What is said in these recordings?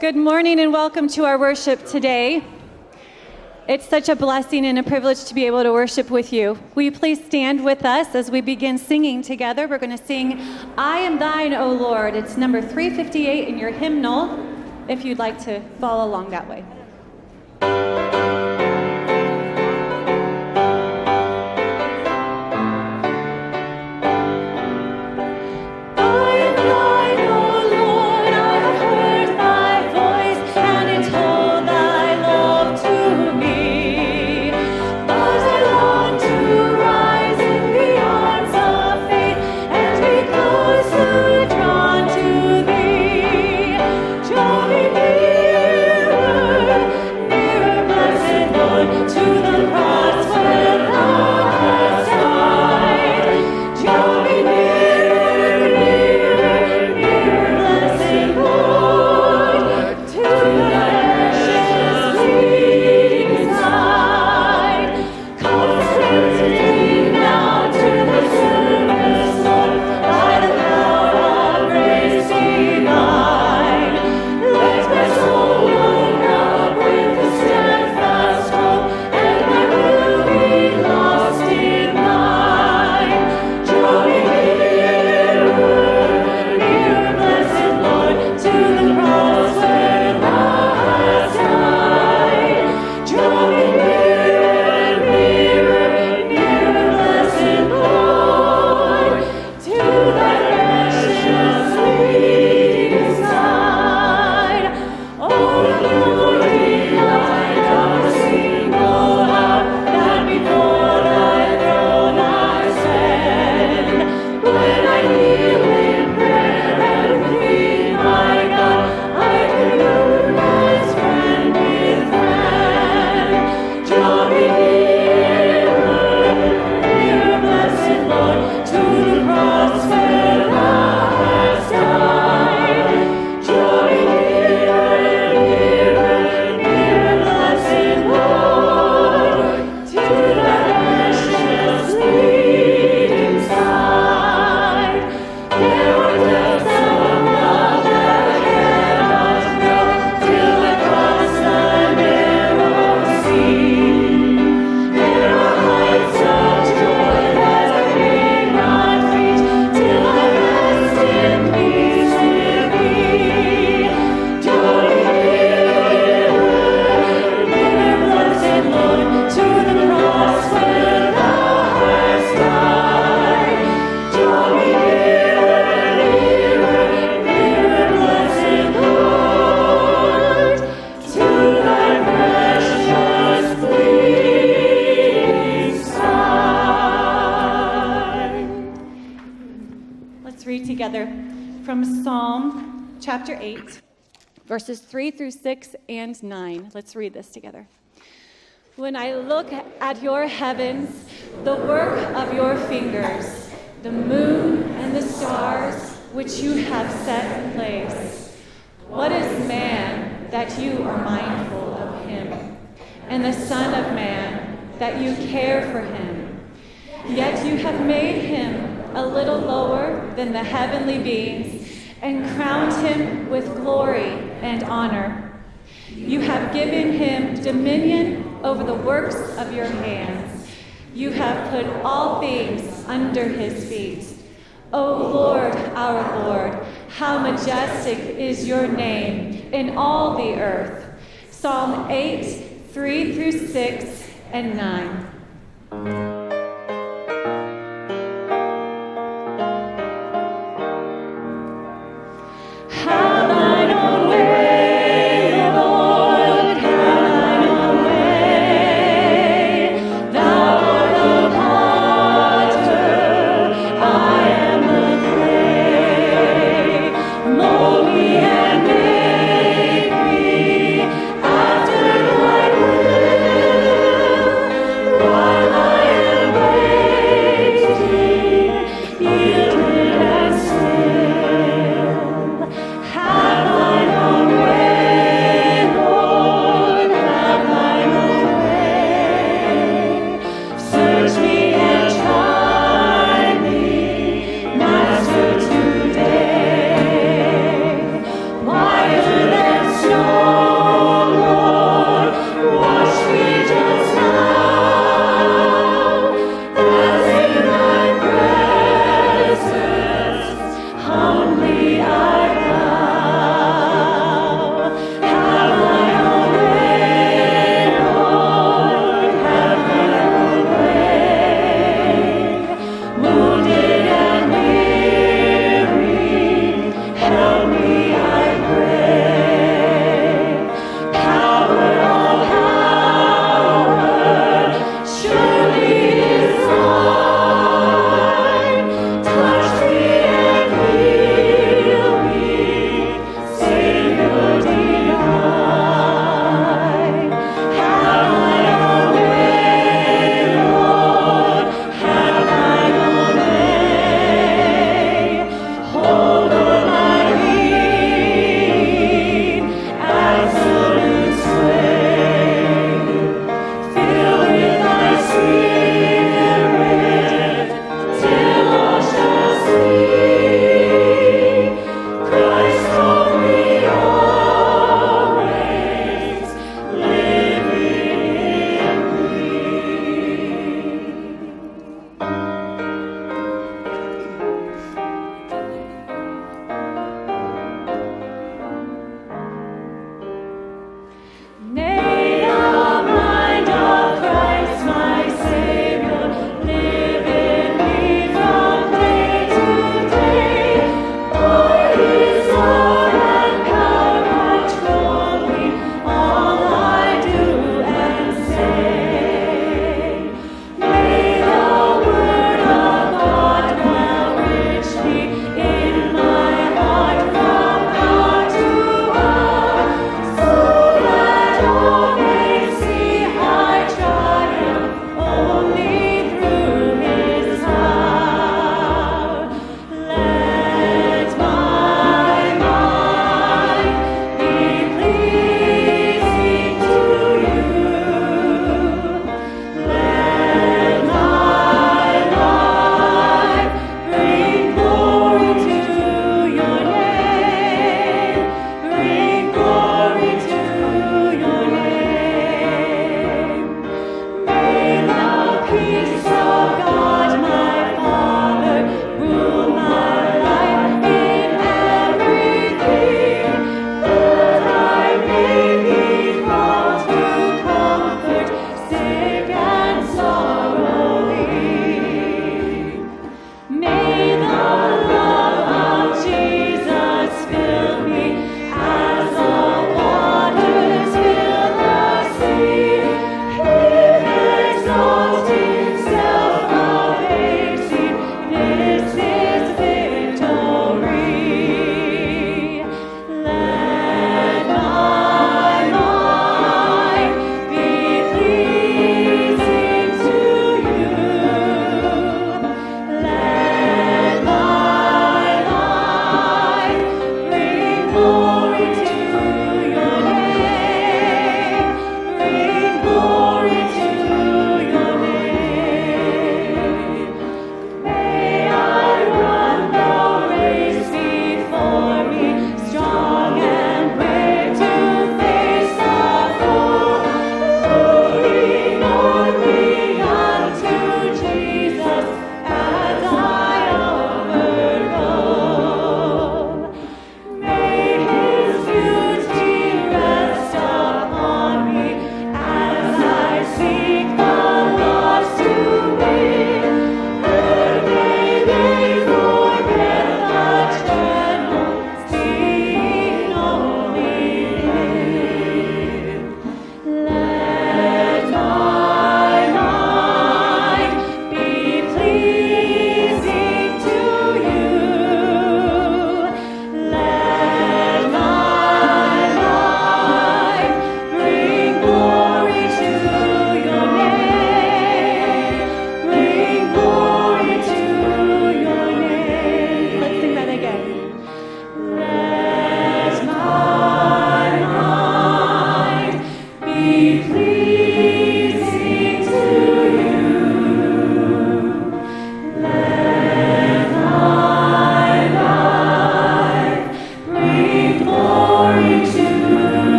Good morning and welcome to our worship today. It's such a blessing and a privilege to be able to worship with you. Will you please stand with us as we begin singing together? We're going to sing I Am Thine, O Lord. It's number 358 in your hymnal if you'd like to follow along that way. Verses 3 through 6 and 9. Let's read this together. When I look at your heavens, the work of your fingers, the moon and the stars which you have set in place, what is man that you are mindful of him, and the Son of Man that you care for him? Yet you have made him a little lower than the heavenly beings and crowned him with glory and honor. You have given him dominion over the works of your hands. You have put all things under his feet. O Lord, our Lord, how majestic is your name in all the earth. Psalm 8, 3 through 6 and 9.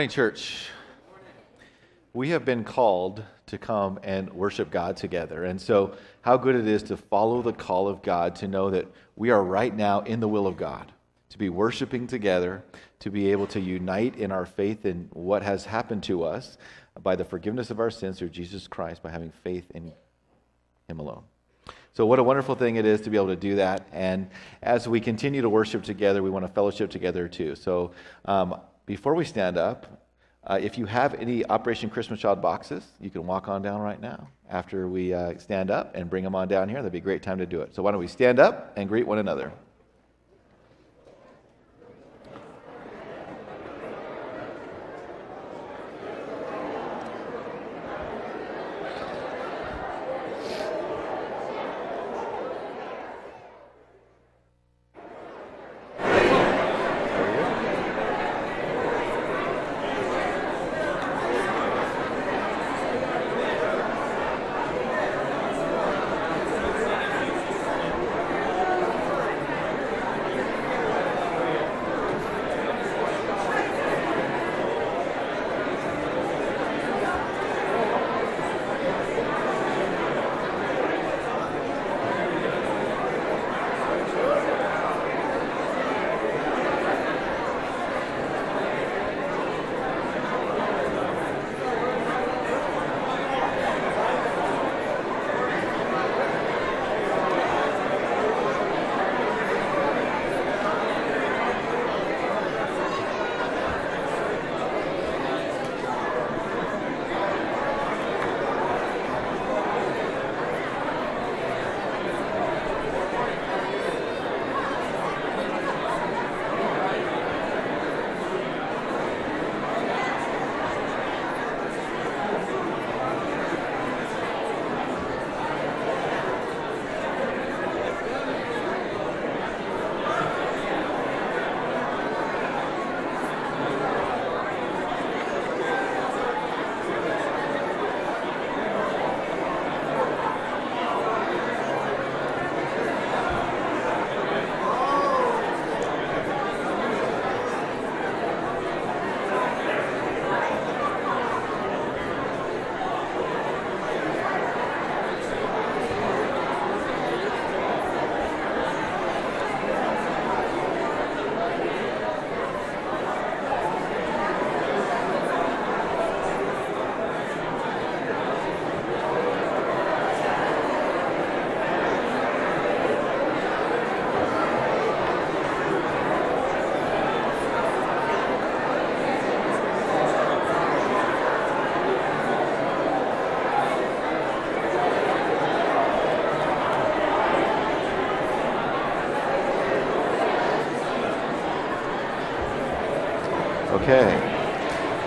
Morning, church. We have been called to come and worship God together. And so, how good it is to follow the call of God, to know that we are right now in the will of God, to be worshiping together, to be able to unite in our faith in what has happened to us by the forgiveness of our sins through Jesus Christ, by having faith in Him alone. So, what a wonderful thing it is to be able to do that. And as we continue to worship together, we want to fellowship together too. So, um, before we stand up, uh, if you have any Operation Christmas Child boxes, you can walk on down right now after we uh, stand up and bring them on down here. That'd be a great time to do it. So, why don't we stand up and greet one another?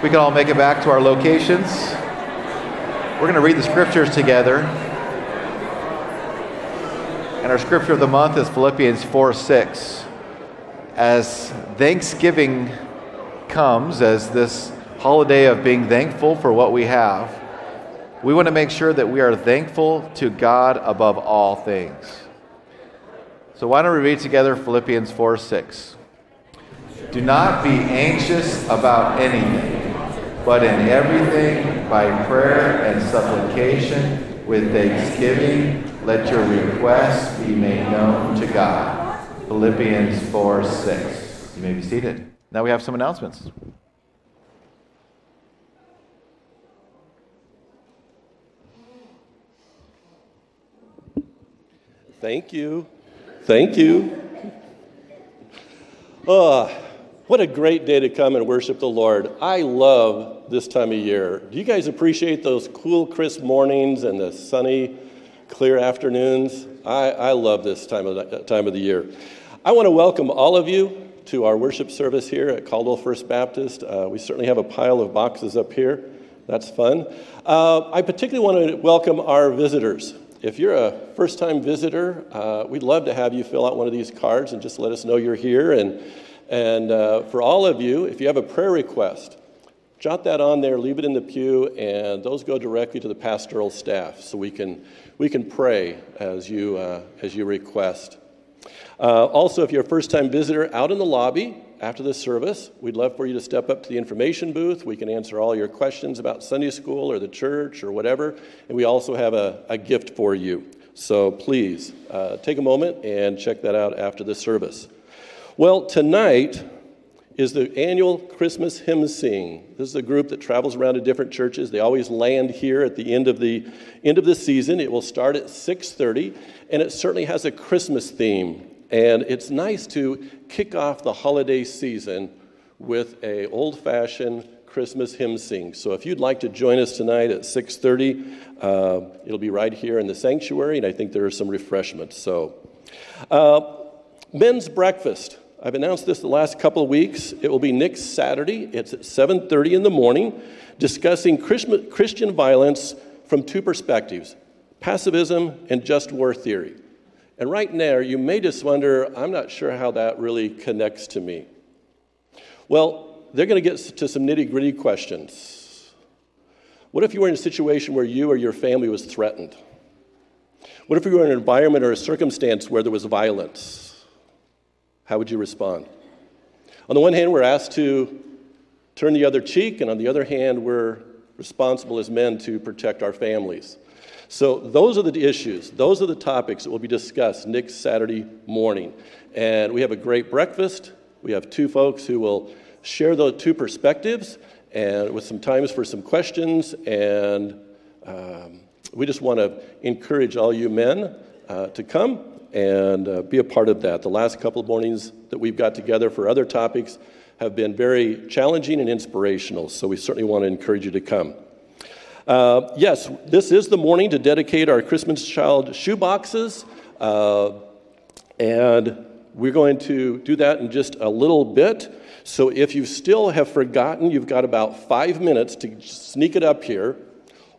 We can all make it back to our locations. We're going to read the scriptures together. And our scripture of the month is Philippians 4 6. As Thanksgiving comes, as this holiday of being thankful for what we have, we want to make sure that we are thankful to God above all things. So, why don't we read together Philippians 4 6? Do not be anxious about anything, but in everything, by prayer and supplication, with thanksgiving, let your requests be made known to God. Philippians 4 6. You may be seated. Now we have some announcements. Thank you. Thank you. Oh, what a great day to come and worship the Lord. I love this time of year. Do you guys appreciate those cool, crisp mornings and the sunny, clear afternoons? I, I love this time of, the, time of the year. I want to welcome all of you to our worship service here at Caldwell First Baptist. Uh, we certainly have a pile of boxes up here. That's fun. Uh, I particularly want to welcome our visitors. If you're a first time visitor, uh, we'd love to have you fill out one of these cards and just let us know you're here and and uh, for all of you, if you have a prayer request, jot that on there, leave it in the pew, and those go directly to the pastoral staff so we can, we can pray as you, uh, as you request. Uh, also, if you're a first time visitor, out in the lobby after the service, we'd love for you to step up to the information booth. We can answer all your questions about Sunday school or the church or whatever. And we also have a, a gift for you. So please uh, take a moment and check that out after the service. Well, tonight is the annual Christmas hymn sing. This is a group that travels around to different churches. They always land here at the end of the end of the season. It will start at 6:30, and it certainly has a Christmas theme. And it's nice to kick off the holiday season with a old-fashioned Christmas hymn sing. So if you'd like to join us tonight at 6:30, uh, it'll be right here in the sanctuary, and I think there are some refreshments. So, uh, men's breakfast. I've announced this the last couple of weeks. It will be next Saturday. It's at 7:30 in the morning, discussing Christian violence from two perspectives: pacifism and just war theory. And right now, you may just wonder, I'm not sure how that really connects to me. Well, they're going to get to some nitty gritty questions. What if you were in a situation where you or your family was threatened? What if you were in an environment or a circumstance where there was violence? How would you respond? On the one hand, we're asked to turn the other cheek, and on the other hand, we're responsible as men to protect our families. So, those are the issues, those are the topics that will be discussed next Saturday morning. And we have a great breakfast. We have two folks who will share those two perspectives and with some times for some questions. And um, we just want to encourage all you men uh, to come and uh, be a part of that. The last couple of mornings that we've got together for other topics have been very challenging and inspirational. So, we certainly want to encourage you to come. Uh, yes, this is the morning to dedicate our Christmas child shoe boxes. Uh, and we're going to do that in just a little bit. So if you still have forgotten, you've got about five minutes to sneak it up here.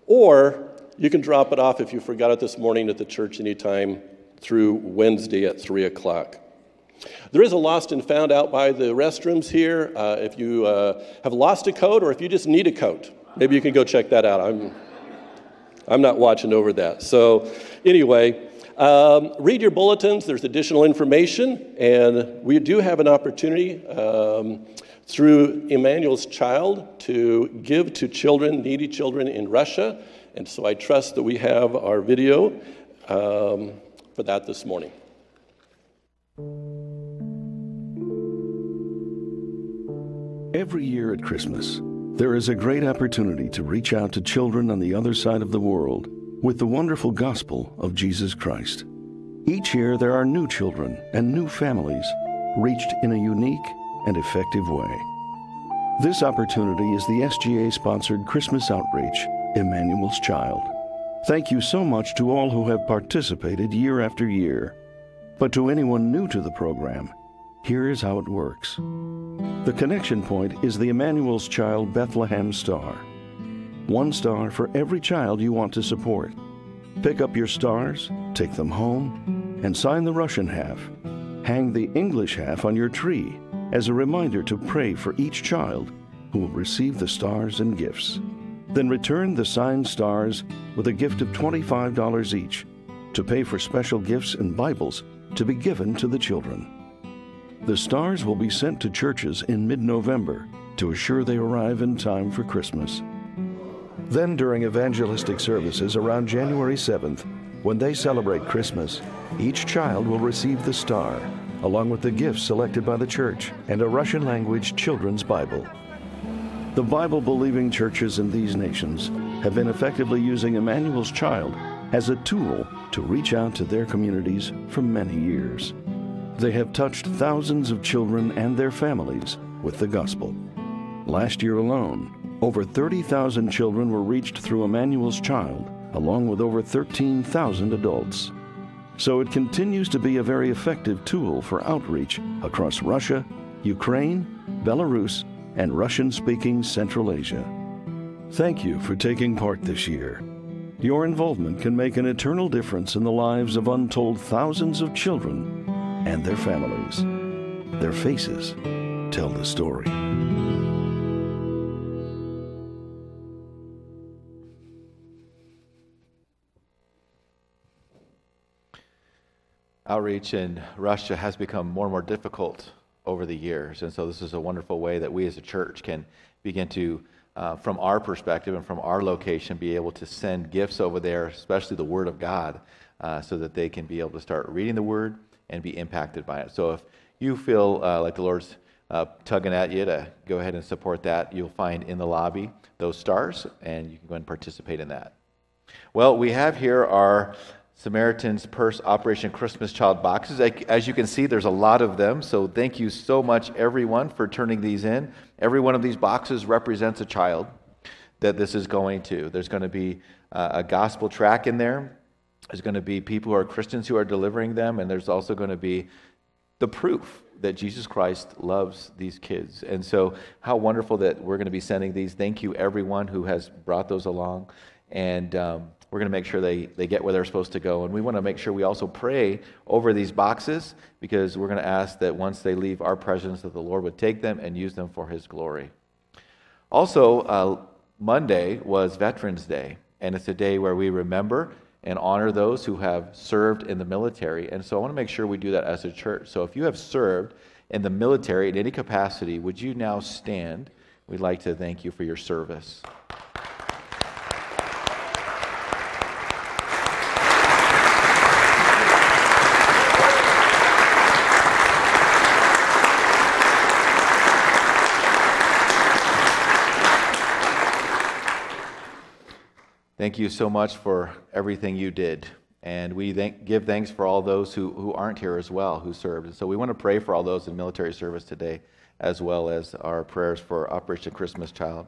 Or you can drop it off if you forgot it this morning at the church anytime through Wednesday at 3 o'clock. There is a lost and found out by the restrooms here. Uh, if you uh, have lost a coat or if you just need a coat, Maybe you can go check that out. I'm, I'm not watching over that. So, anyway, um, read your bulletins. There's additional information, and we do have an opportunity um, through Emmanuel's Child to give to children, needy children in Russia. And so I trust that we have our video um, for that this morning. Every year at Christmas, there is a great opportunity to reach out to children on the other side of the world with the wonderful gospel of Jesus Christ. Each year, there are new children and new families reached in a unique and effective way. This opportunity is the SGA sponsored Christmas outreach, Emmanuel's Child. Thank you so much to all who have participated year after year. But to anyone new to the program, here is how it works. The connection point is the Emmanuel's Child Bethlehem Star. One star for every child you want to support. Pick up your stars, take them home, and sign the Russian half. Hang the English half on your tree as a reminder to pray for each child who will receive the stars and gifts. Then return the signed stars with a gift of $25 each to pay for special gifts and Bibles to be given to the children. The stars will be sent to churches in mid November to assure they arrive in time for Christmas. Then, during evangelistic services around January 7th, when they celebrate Christmas, each child will receive the star, along with the gifts selected by the church and a Russian language children's Bible. The Bible believing churches in these nations have been effectively using Emmanuel's Child as a tool to reach out to their communities for many years. They have touched thousands of children and their families with the gospel. Last year alone, over 30,000 children were reached through Emmanuel's Child, along with over 13,000 adults. So it continues to be a very effective tool for outreach across Russia, Ukraine, Belarus, and Russian speaking Central Asia. Thank you for taking part this year. Your involvement can make an eternal difference in the lives of untold thousands of children and their families. Their faces tell the story. Outreach in Russia has become more and more difficult over the years. And so this is a wonderful way that we as a church can begin to, uh, from our perspective and from our location, be able to send gifts over there, especially the Word of God, uh, so that they can be able to start reading the Word and be impacted by it. So if you feel uh, like the Lord's uh, tugging at you to go ahead and support that, you'll find in the lobby those stars, and you can go and participate in that. Well, we have here our Samaritan's Purse Operation Christmas Child boxes. As you can see, there's a lot of them, so thank you so much, everyone, for turning these in. Every one of these boxes represents a child that this is going to. There's going to be uh, a gospel track in there. There's going to be people who are Christians who are delivering them, and there's also going to be the proof that Jesus Christ loves these kids. And so, how wonderful that we're going to be sending these. Thank you, everyone who has brought those along. And um, we're going to make sure they, they get where they're supposed to go. And we want to make sure we also pray over these boxes because we're going to ask that once they leave our presence, that the Lord would take them and use them for His glory. Also, uh, Monday was Veterans Day, and it's a day where we remember and honor those who have served in the military. And so I want to make sure we do that as a church. So if you have served in the military in any capacity, would you now stand? We'd like to thank you for your service. Thank you so much for everything you did. And we thank, give thanks for all those who, who aren't here as well, who served. And so we want to pray for all those in military service today, as well as our prayers for Operation Christmas Child.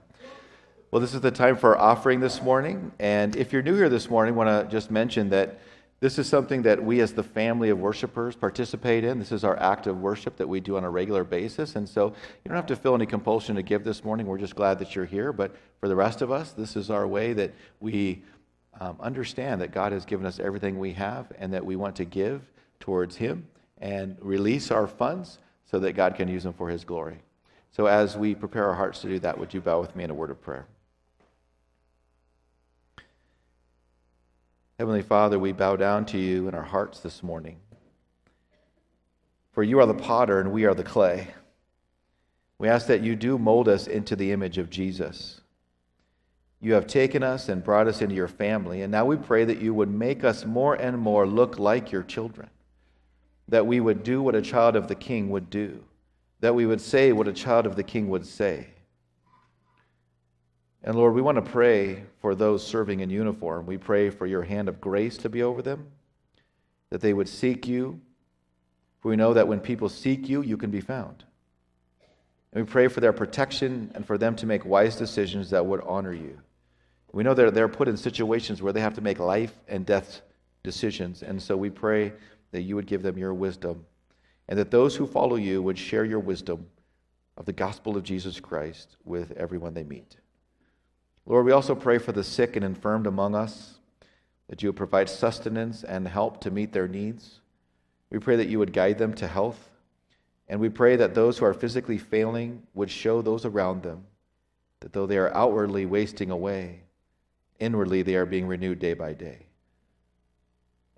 Well, this is the time for our offering this morning. And if you're new here this morning, I want to just mention that this is something that we, as the family of worshipers, participate in. This is our act of worship that we do on a regular basis. And so you don't have to feel any compulsion to give this morning. We're just glad that you're here. But for the rest of us, this is our way that we um, understand that God has given us everything we have and that we want to give towards Him and release our funds so that God can use them for His glory. So as we prepare our hearts to do that, would you bow with me in a word of prayer? Heavenly Father, we bow down to you in our hearts this morning. For you are the potter and we are the clay. We ask that you do mold us into the image of Jesus. You have taken us and brought us into your family, and now we pray that you would make us more and more look like your children, that we would do what a child of the king would do, that we would say what a child of the king would say. And Lord, we want to pray for those serving in uniform. We pray for your hand of grace to be over them, that they would seek you. For we know that when people seek you, you can be found. And we pray for their protection and for them to make wise decisions that would honor you. We know that they're put in situations where they have to make life and death decisions. And so we pray that you would give them your wisdom and that those who follow you would share your wisdom of the gospel of Jesus Christ with everyone they meet. Lord, we also pray for the sick and infirmed among us, that you would provide sustenance and help to meet their needs. We pray that you would guide them to health. And we pray that those who are physically failing would show those around them that though they are outwardly wasting away, inwardly they are being renewed day by day.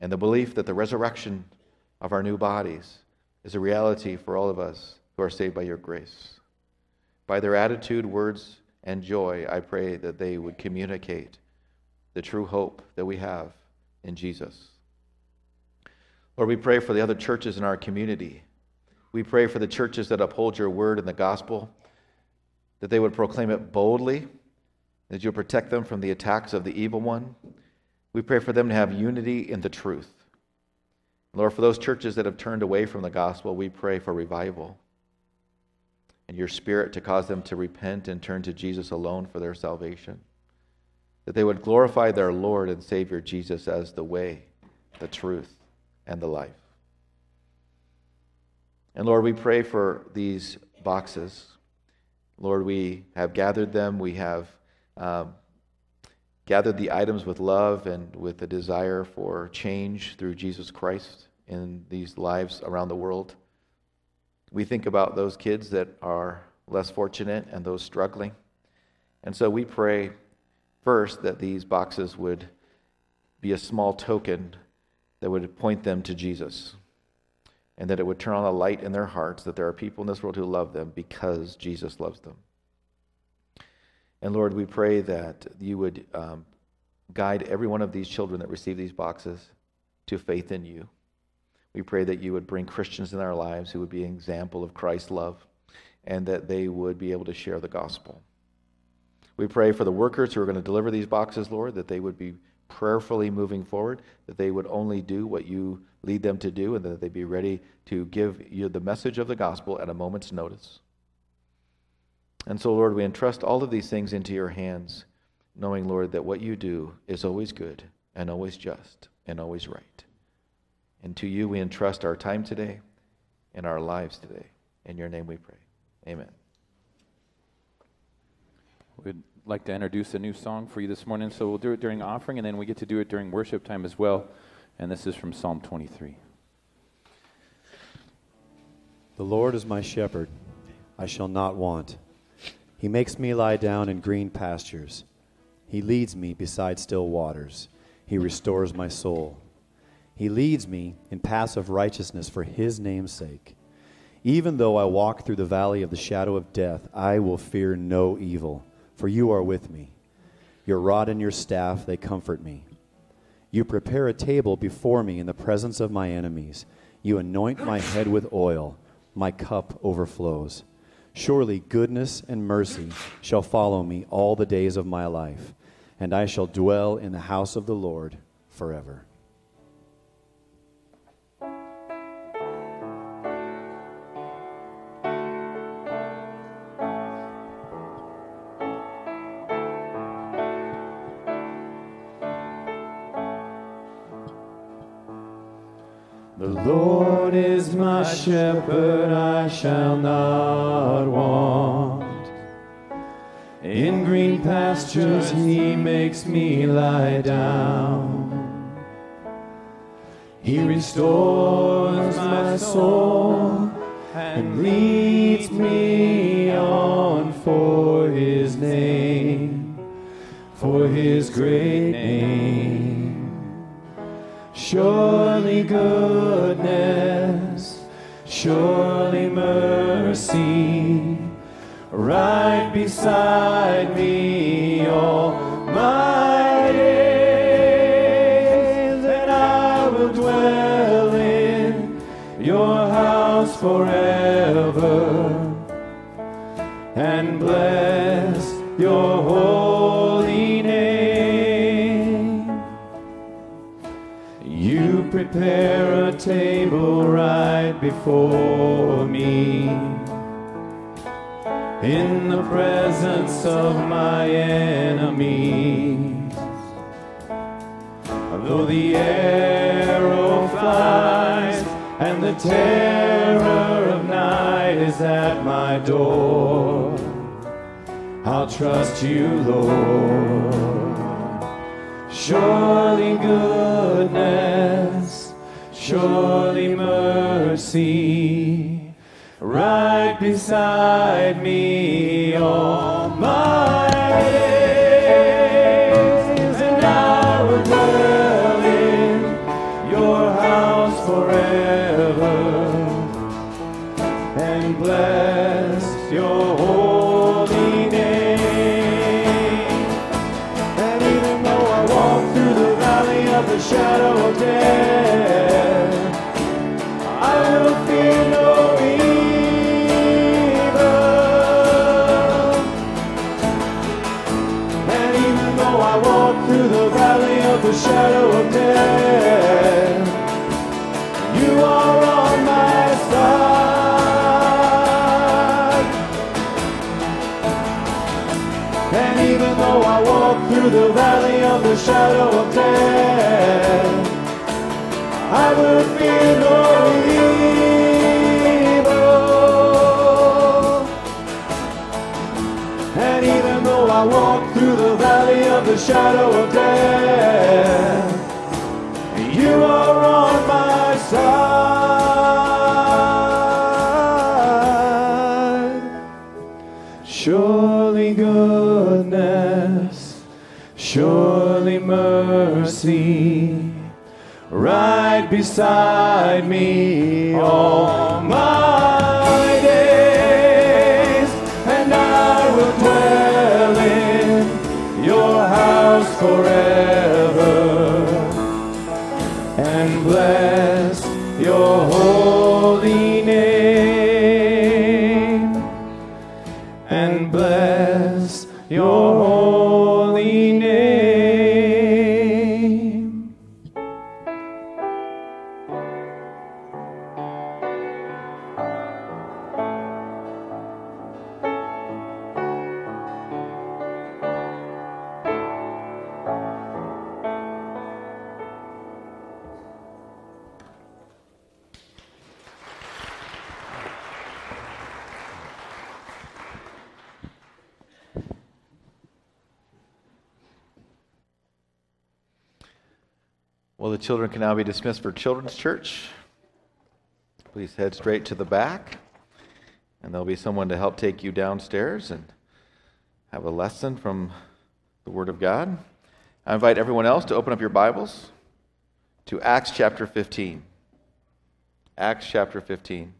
And the belief that the resurrection of our new bodies is a reality for all of us who are saved by your grace. By their attitude, words, and joy, I pray that they would communicate the true hope that we have in Jesus. Lord, we pray for the other churches in our community. We pray for the churches that uphold your word and the gospel, that they would proclaim it boldly, that you protect them from the attacks of the evil one. We pray for them to have unity in the truth. Lord, for those churches that have turned away from the gospel, we pray for revival and your spirit to cause them to repent and turn to Jesus alone for their salvation. That they would glorify their Lord and Savior Jesus as the way, the truth, and the life. And Lord, we pray for these boxes. Lord, we have gathered them. We have um, gathered the items with love and with a desire for change through Jesus Christ in these lives around the world. We think about those kids that are less fortunate and those struggling. And so we pray first that these boxes would be a small token that would point them to Jesus. and that it would turn on a light in their hearts that there are people in this world who love them because Jesus loves them. And Lord, we pray that you would um, guide every one of these children that receive these boxes to faith in you. We pray that you would bring Christians in our lives who would be an example of Christ's love and that they would be able to share the gospel. We pray for the workers who are going to deliver these boxes, Lord, that they would be prayerfully moving forward, that they would only do what you lead them to do, and that they be ready to give you the message of the gospel at a moment's notice. And so, Lord, we entrust all of these things into your hands, knowing, Lord, that what you do is always good and always just and always right. And to you we entrust our time today and our lives today. In your name we pray. Amen. We'd like to introduce a new song for you this morning, so we'll do it during offering, and then we get to do it during worship time as well. And this is from Psalm 23. The Lord is my shepherd, I shall not want. He makes me lie down in green pastures. He leads me beside still waters. He restores my soul. He leads me in paths of righteousness for his name's sake. Even though I walk through the valley of the shadow of death, I will fear no evil, for you are with me. Your rod and your staff, they comfort me. You prepare a table before me in the presence of my enemies. You anoint my head with oil. My cup overflows. Surely goodness and mercy shall follow me all the days of my life, and I shall dwell in the house of the Lord forever. Shepherd, I shall not want. In green pastures he makes me lie down. He restores my soul and leads me on for his name, for his great name. Surely goodness, surely mercy, right beside me all my days, and I will dwell in your house forever and bless your holy name. You prepare a table before me in the presence of my enemies. Though the arrow flies and the terror of night is at my door, I'll trust you, Lord. Surely goodness, surely mercy, right beside me all my the shadow of death, you are on my side. Surely goodness, surely mercy, right beside me. All forever Well, the children can now be dismissed for Children's Church. Please head straight to the back, and there'll be someone to help take you downstairs and have a lesson from the Word of God. I invite everyone else to open up your Bibles to Acts chapter 15. Acts chapter 15.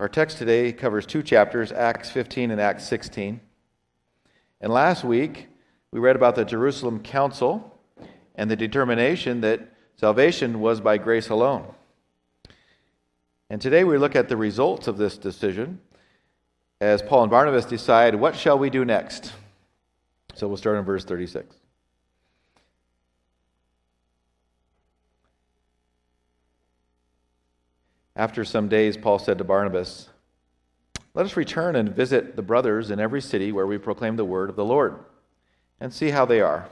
Our text today covers two chapters, Acts 15 and Acts 16. And last week, we read about the Jerusalem Council and the determination that salvation was by grace alone. And today we look at the results of this decision as Paul and Barnabas decide, what shall we do next? So we'll start in verse 36. After some days, Paul said to Barnabas, Let us return and visit the brothers in every city where we proclaim the word of the Lord, and see how they are.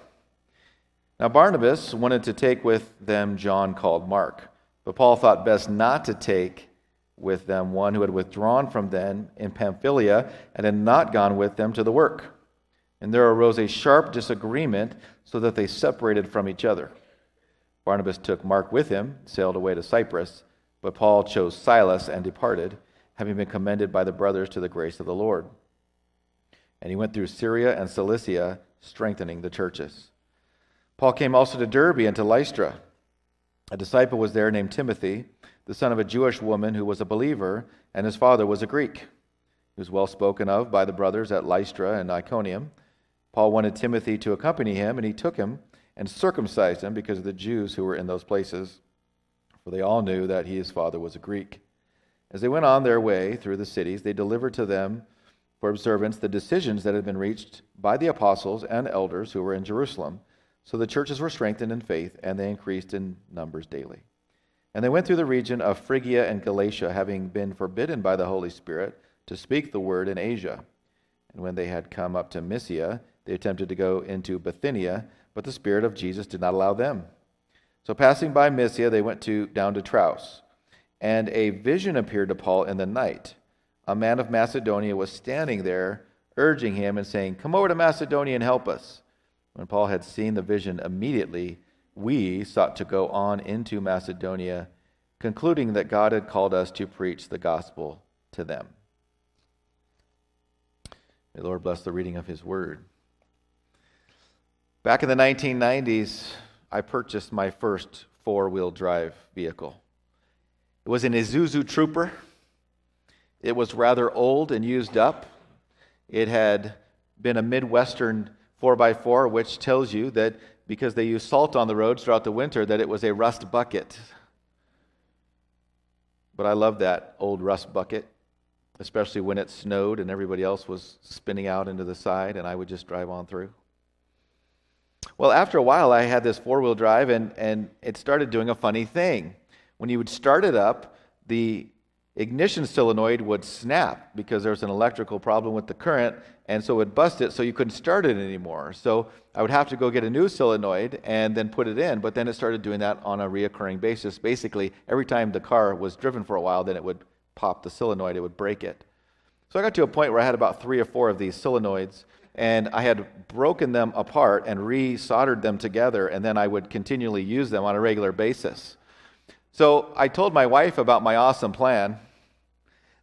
Now, Barnabas wanted to take with them John called Mark, but Paul thought best not to take with them one who had withdrawn from them in Pamphylia and had not gone with them to the work. And there arose a sharp disagreement, so that they separated from each other. Barnabas took Mark with him, sailed away to Cyprus, but Paul chose Silas and departed, having been commended by the brothers to the grace of the Lord. And he went through Syria and Cilicia, strengthening the churches. Paul came also to Derbe and to Lystra. A disciple was there named Timothy, the son of a Jewish woman who was a believer, and his father was a Greek. He was well spoken of by the brothers at Lystra and Iconium. Paul wanted Timothy to accompany him, and he took him and circumcised him because of the Jews who were in those places, for they all knew that he, his father, was a Greek. As they went on their way through the cities, they delivered to them for observance the decisions that had been reached by the apostles and elders who were in Jerusalem. So the churches were strengthened in faith, and they increased in numbers daily. And they went through the region of Phrygia and Galatia, having been forbidden by the Holy Spirit to speak the word in Asia. And when they had come up to Mysia, they attempted to go into Bithynia, but the Spirit of Jesus did not allow them. So passing by Mysia, they went to, down to Troas. And a vision appeared to Paul in the night. A man of Macedonia was standing there, urging him and saying, Come over to Macedonia and help us. When Paul had seen the vision, immediately we sought to go on into Macedonia, concluding that God had called us to preach the gospel to them. May the Lord bless the reading of his word. Back in the 1990s, I purchased my first four wheel drive vehicle. It was an Isuzu Trooper. It was rather old and used up. It had been a Midwestern 4x4, which tells you that because they use salt on the roads throughout the winter, that it was a rust bucket. But I love that old rust bucket, especially when it snowed and everybody else was spinning out into the side, and I would just drive on through. Well, after a while, I had this four wheel drive, and, and it started doing a funny thing. When you would start it up, the ignition solenoid would snap because there was an electrical problem with the current, and so it would bust it so you couldn't start it anymore. So I would have to go get a new solenoid and then put it in, but then it started doing that on a reoccurring basis. Basically, every time the car was driven for a while, then it would pop the solenoid, it would break it. So I got to a point where I had about three or four of these solenoids, and I had broken them apart and re soldered them together, and then I would continually use them on a regular basis. So I told my wife about my awesome plan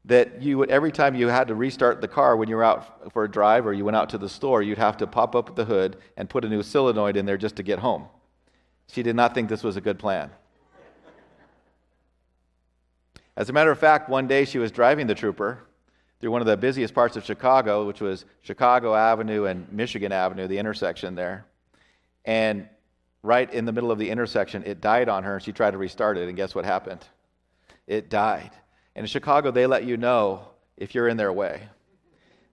that you would every time you had to restart the car when you were out for a drive or you went out to the store, you'd have to pop up the hood and put a new solenoid in there just to get home. She did not think this was a good plan. As a matter of fact, one day she was driving the trooper through one of the busiest parts of Chicago, which was Chicago Avenue and Michigan Avenue, the intersection there. And right in the middle of the intersection, it died on her, and she tried to restart it, and guess what happened? It died. And in Chicago, they let you know if you're in their way.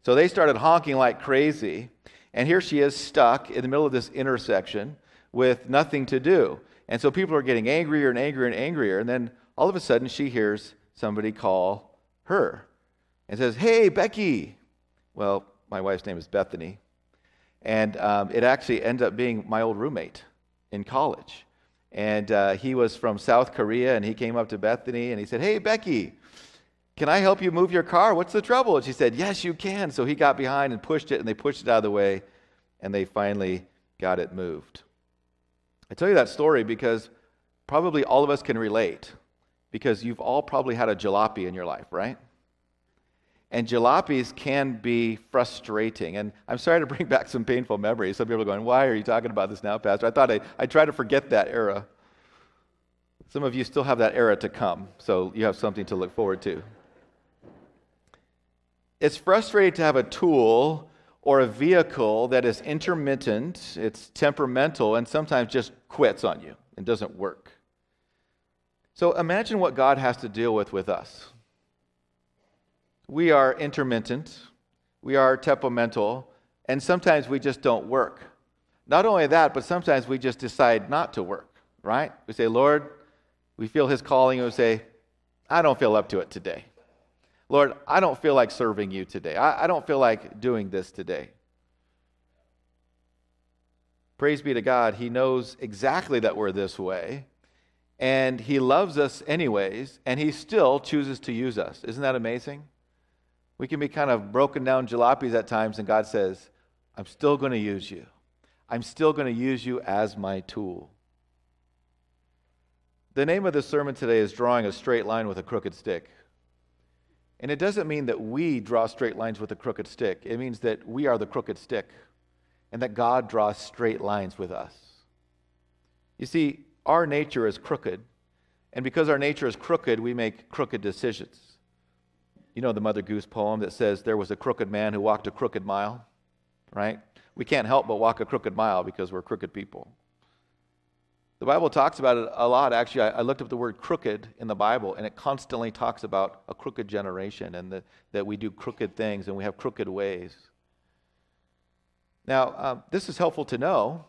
So they started honking like crazy, and here she is stuck in the middle of this intersection with nothing to do. And so people are getting angrier and angrier and angrier, and then all of a sudden she hears somebody call her and says, Hey, Becky. Well, my wife's name is Bethany. And um, it actually ended up being my old roommate in college. And uh, he was from South Korea, and he came up to Bethany and he said, Hey, Becky, can I help you move your car? What's the trouble? And she said, Yes, you can. So he got behind and pushed it, and they pushed it out of the way, and they finally got it moved. I tell you that story because probably all of us can relate, because you've all probably had a jalopy in your life, right? And jalopies can be frustrating. And I'm sorry to bring back some painful memories. Some people are going, Why are you talking about this now, Pastor? I thought I, I'd try to forget that era. Some of you still have that era to come, so you have something to look forward to. It's frustrating to have a tool or a vehicle that is intermittent, it's temperamental, and sometimes just quits on you and doesn't work. So imagine what God has to deal with with us. We are intermittent, we are temperamental, and sometimes we just don't work. Not only that, but sometimes we just decide not to work, right? We say, Lord, we feel His calling, and we say, I don't feel up to it today. Lord, I don't feel like serving you today. I, I don't feel like doing this today. Praise be to God, He knows exactly that we're this way, and He loves us anyways, and He still chooses to use us. Isn't that amazing? We can be kind of broken down jalopies at times, and God says, I'm still going to use you. I'm still going to use you as my tool. The name of this sermon today is Drawing a Straight Line with a Crooked Stick. And it doesn't mean that we draw straight lines with a crooked stick, it means that we are the crooked stick and that God draws straight lines with us. You see, our nature is crooked, and because our nature is crooked, we make crooked decisions. You know the Mother Goose poem that says, There was a crooked man who walked a crooked mile, right? We can't help but walk a crooked mile because we're crooked people. The Bible talks about it a lot. Actually, I, I, looked up the word crooked in the Bible, and it constantly talks about a crooked generation and the, that we do crooked things and we have crooked ways. Now, um, this is helpful to know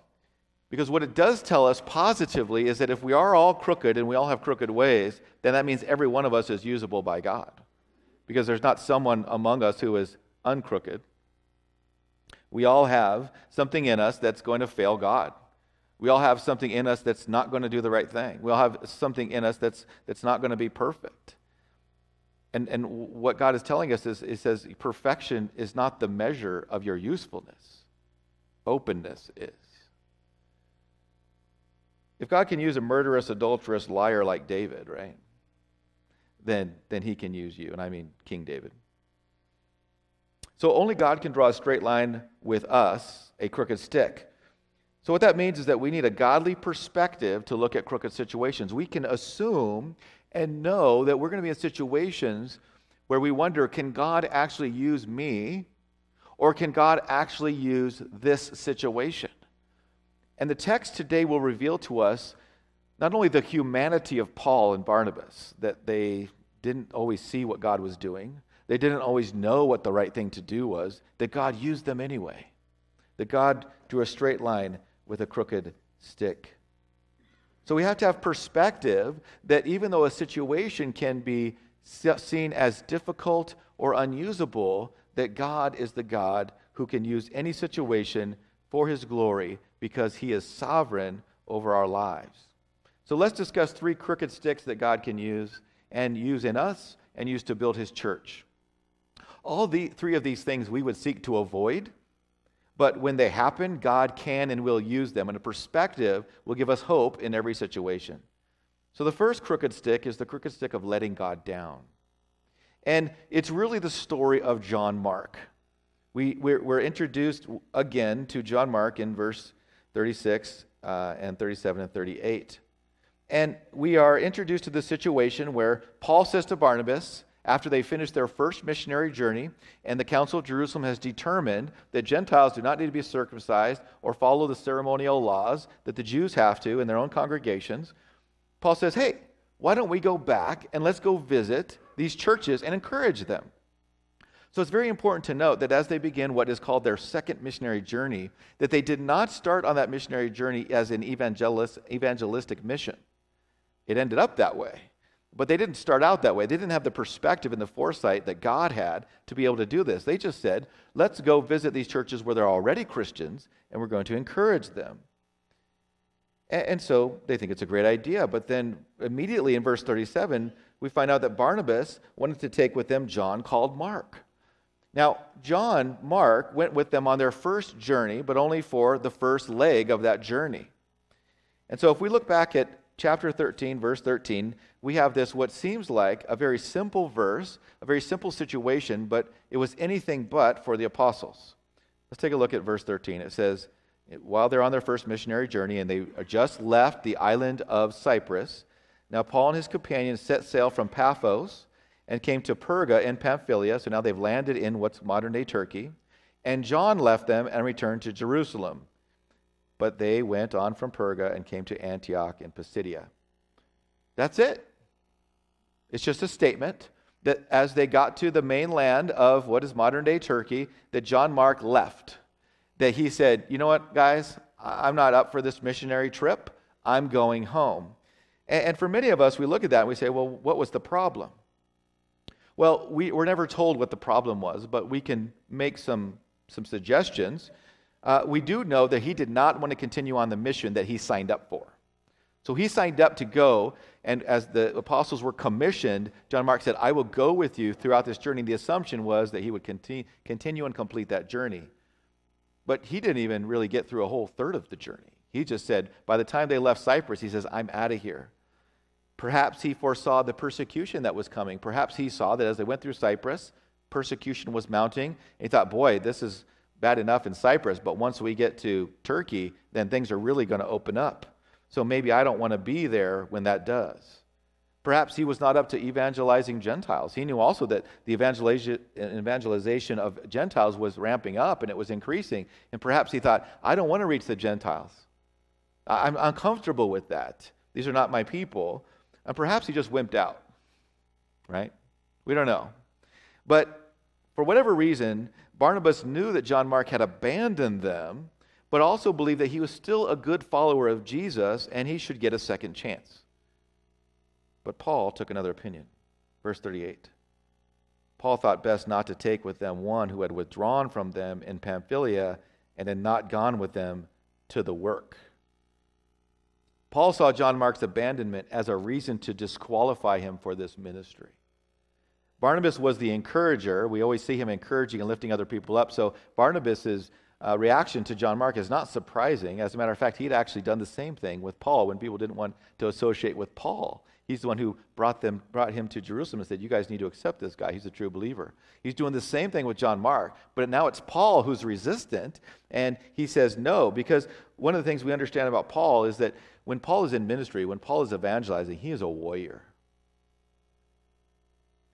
because what it does tell us positively is that if we are all crooked and we all have crooked ways, then that means every one of us is usable by God because there's not someone among us who is uncrooked. We all have something in us that's going to fail God. We all have something in us that's not going to do the right thing. We all have something in us that's, that's not going to be perfect. And, and what God is telling us is, He says, perfection is not the measure of your usefulness, openness is. If God can use a murderous, adulterous liar like David, right, then, then He can use you. And I mean King David. So only God can draw a straight line with us, a crooked stick. So, what that means is that we need a godly perspective to look at crooked situations. We can assume and know that we're going to be in situations where we wonder can God actually use me or can God actually use this situation? And the text today will reveal to us not only the humanity of Paul and Barnabas, that they didn't always see what God was doing, they didn't always know what the right thing to do was, that God used them anyway, that God drew a straight line with a crooked stick. So we have to have perspective that even though a situation can be seen as difficult or unusable, that God is the God who can use any situation for his glory because he is sovereign over our lives. So let's discuss three crooked sticks that God can use and use in us and use to build his church. All the three of these things we would seek to avoid but when they happen, God can and will use them. And a perspective will give us hope in every situation. So the first crooked stick is the crooked stick of letting God down. And it's really the story of John Mark. We, we're, we're introduced again to John Mark in verse 36 uh, and 37 and 38. And we are introduced to the situation where Paul says to Barnabas, after they finish their first missionary journey, and the Council of Jerusalem has determined that Gentiles do not need to be circumcised or follow the ceremonial laws that the Jews have to in their own congregations, Paul says, Hey, why don't we go back and let's go visit these churches and encourage them? So it's very important to note that as they begin what is called their second missionary journey, that they did not start on that missionary journey as an evangelist, evangelistic mission. It ended up that way. But they didn't start out that way. They didn't have the perspective and the foresight that God had to be able to do this. They just said, let's go visit these churches where they're already Christians and we're going to encourage them. And, so they think it's a great idea. But then immediately in verse 37, we find out that Barnabas wanted to take with them John called Mark. Now, John, Mark, went with them on their first journey, but only for the first leg of that journey. And so if we look back at chapter 13, verse 13, we have this, what seems like a very simple verse, a very simple situation, but it was anything but for the apostles. Let's take a look at verse 13. It says, While they're on their first missionary journey and they just left the island of Cyprus, now Paul and his companions set sail from Paphos and came to Perga in Pamphylia. So now they've landed in what's modern day Turkey. And John left them and returned to Jerusalem. But they went on from Perga and came to Antioch in Pisidia. That's it. It's just a statement that as they got to the mainland of what is modern day Turkey, that John Mark left. That he said, you know what, guys, I'm not up for this missionary trip. I'm going home. And for many of us, we look at that and we say, well, what was the problem? Well, we were never told what the problem was, but we can make some, some suggestions. Uh, we do know that he did not want to continue on the mission that he signed up for. So he signed up to go, and as the apostles were commissioned, John Mark said, I will go with you throughout this journey. The assumption was that he would continue, continue and complete that journey. But he didn't even really get through a whole third of the journey. He just said, by the time they left Cyprus, he says, I'm out of here. Perhaps he foresaw the persecution that was coming. Perhaps he saw that as they went through Cyprus, persecution was mounting. And he thought, boy, this is bad enough in Cyprus, but once we get to Turkey, then things are really going to open up. So maybe I don't want to be there when that does. Perhaps he was not up to evangelizing Gentiles. He knew also that the evangelization of Gentiles was ramping up and it was increasing. And perhaps he thought, I don't want to reach the Gentiles. I'm uncomfortable with that. These are not my people. And perhaps he just wimped out, right? We don't know. But for whatever reason, Barnabas knew that John Mark had abandoned them, but also believed that he was still a good follower of Jesus and he should get a second chance. But Paul took another opinion. Verse 38. Paul thought best not to take with them one who had withdrawn from them in Pamphylia and had not gone with them to the work. Paul saw John Mark's abandonment as a reason to disqualify him for this ministry. Barnabas was the encourager. We always see him encouraging and lifting other people up. So Barnabas's uh, reaction to John Mark is not surprising. As a matter of fact, he'd actually done the same thing with Paul when people didn't want to associate with Paul. He's the one who brought them, brought him to Jerusalem and said, "You guys need to accept this guy. He's a true believer." He's doing the same thing with John Mark, but now it's Paul who's resistant, and he says no because one of the things we understand about Paul is that when Paul is in ministry, when Paul is evangelizing, he is a warrior.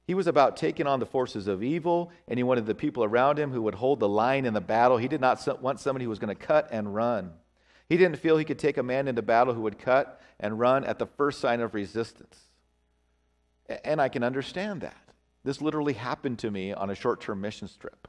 He was about taking on the forces of evil, and he wanted the people around him who would hold the line in the battle. He did not want somebody who was going to cut and run. He didn't feel he could take a man into battle who would cut and run at the first sign of resistance. And I can understand that. This literally happened to me on a short term mission trip.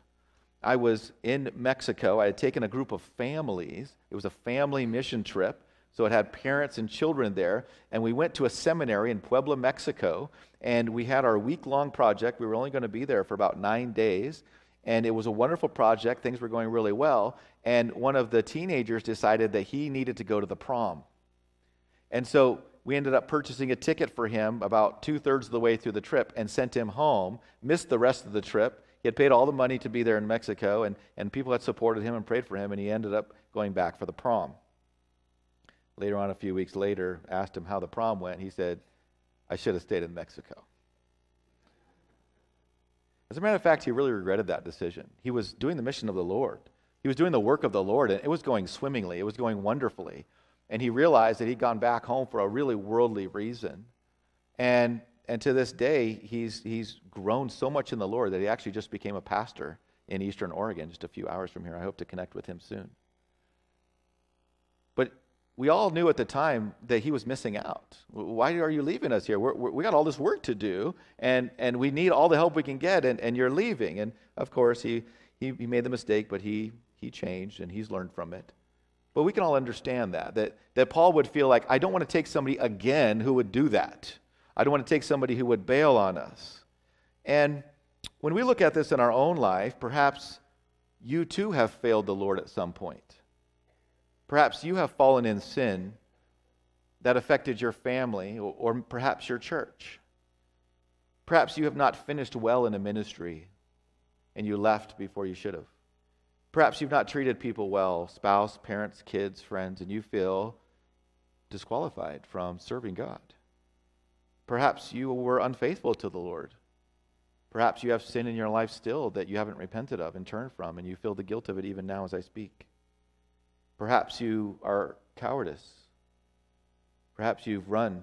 I was in Mexico. I had taken a group of families, it was a family mission trip so it had parents and children there. And we went to a seminary in Puebla, Mexico. And we had our week long project. We were only going to be there for about nine days. And it was a wonderful project. Things were going really well. And one of the teenagers decided that he needed to go to the prom. And so we ended up purchasing a ticket for him about two thirds of the way through the trip and sent him home, missed the rest of the trip. He had paid all the money to be there in Mexico, and, and people had supported him and prayed for him, and he ended up going back for the prom later on, a few weeks later, asked him how the prom went. He said, I should have stayed in Mexico. As a matter of fact, he really regretted that decision. He was doing the mission of the Lord, he was doing the work of the Lord, and it was going swimmingly, it was going wonderfully. And he realized that he'd gone back home for a really worldly reason. And, and to this day, he's, he's grown so much in the Lord that he actually just became a pastor in Eastern Oregon, just a few hours from here. I hope to connect with him soon. But we all knew at the time that he was missing out. Why are you leaving us here? We're, we're, we got all this work to do, and, and we need all the help we can get, and, and you're leaving. And of course, he, he, he made the mistake, but he, he changed, and he's learned from it. But we can all understand that, that, that Paul would feel like, I don't want to take somebody again who would do that. I don't want to take somebody who would bail on us. And when we look at this in our own life, perhaps you too have failed the Lord at some point. Perhaps you have fallen in sin that affected your family or, perhaps your church. Perhaps you have not finished well in a ministry and you left before you should have. Perhaps you've not treated people well spouse, parents, kids, friends and you feel disqualified from serving God. Perhaps you were unfaithful to the Lord. Perhaps you have sin in your life still that you haven't repented of and turned from, and you feel the guilt of it even now as I speak. Perhaps you are cowardice. Perhaps you've run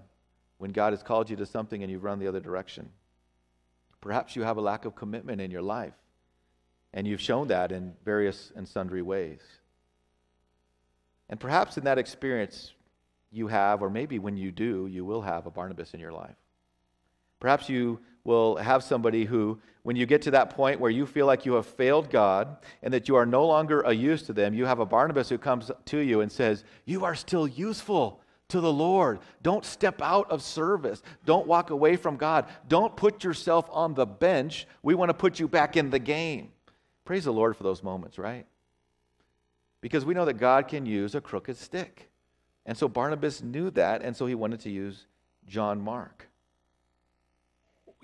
when God has called you to something and you've run the other direction. Perhaps you have a lack of commitment in your life, and you've shown that in various and sundry ways. And perhaps in that experience, you have, or maybe when you do, you will have a Barnabas in your life. Perhaps you will have somebody who, when you get to that point where you feel like you have failed God and that you are no longer a use to them, you have a Barnabas who comes to you and says, You are still useful to the Lord. Don't step out of service. Don't walk away from God. Don't put yourself on the bench. We want to put you back in the game. Praise the Lord for those moments, right? Because we know that God can use a crooked stick. And so Barnabas knew that, and so he wanted to use John Mark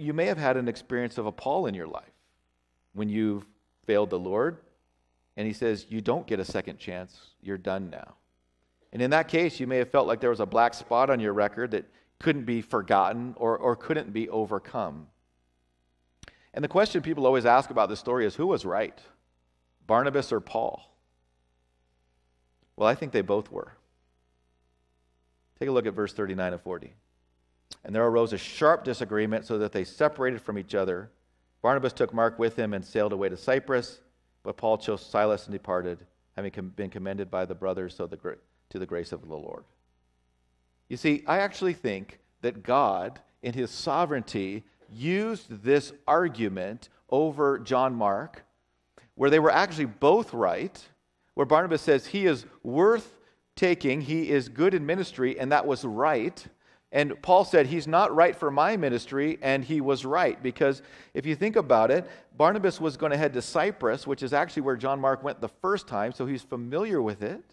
you may have had an experience of a Paul in your life when you've failed the Lord, and he says, You don't get a second chance, you're done now. And in that case, you may have felt like there was a black spot on your record that couldn't be forgotten or, or couldn't be overcome. And the question people always ask about this story is who was right, Barnabas or Paul? Well, I think they both were. Take a look at verse 39 and 40. And there arose a sharp disagreement so that they separated from each other. Barnabas took Mark with him and sailed away to Cyprus, but Paul chose Silas and departed, having been commended by the brothers to the grace of the Lord. You see, I actually think that God, in his sovereignty, used this argument over John Mark, where they were actually both right, where Barnabas says he is worth taking, he is good in ministry, and that was right. And Paul said, He's not right for my ministry, and he was right. Because if you think about it, Barnabas was going to head to Cyprus, which is actually where John Mark went the first time, so he's familiar with it.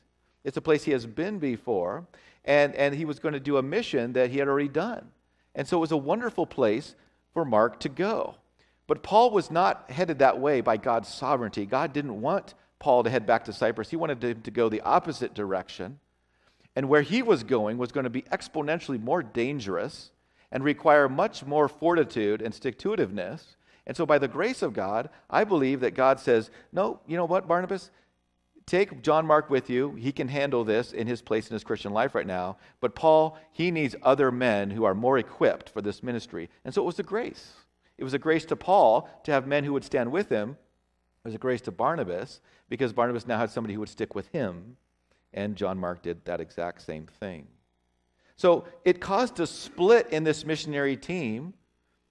It's a place he has been before. And, and he was going to do a mission that he had already done. And so it was a wonderful place for Mark to go. But Paul was not headed that way by God's sovereignty. God didn't want Paul to head back to Cyprus, he wanted him to go the opposite direction. And where he was going was going to be exponentially more dangerous and require much more fortitude and stick to itiveness. And so, by the grace of God, I believe that God says, No, you know what, Barnabas? Take John Mark with you. He can handle this in his place in his Christian life right now. But Paul, he needs other men who are more equipped for this ministry. And so it was a grace. It was a grace to Paul to have men who would stand with him. It was a grace to Barnabas because Barnabas now had somebody who would stick with him and John Mark did that exact same thing. So it caused a split in this missionary team,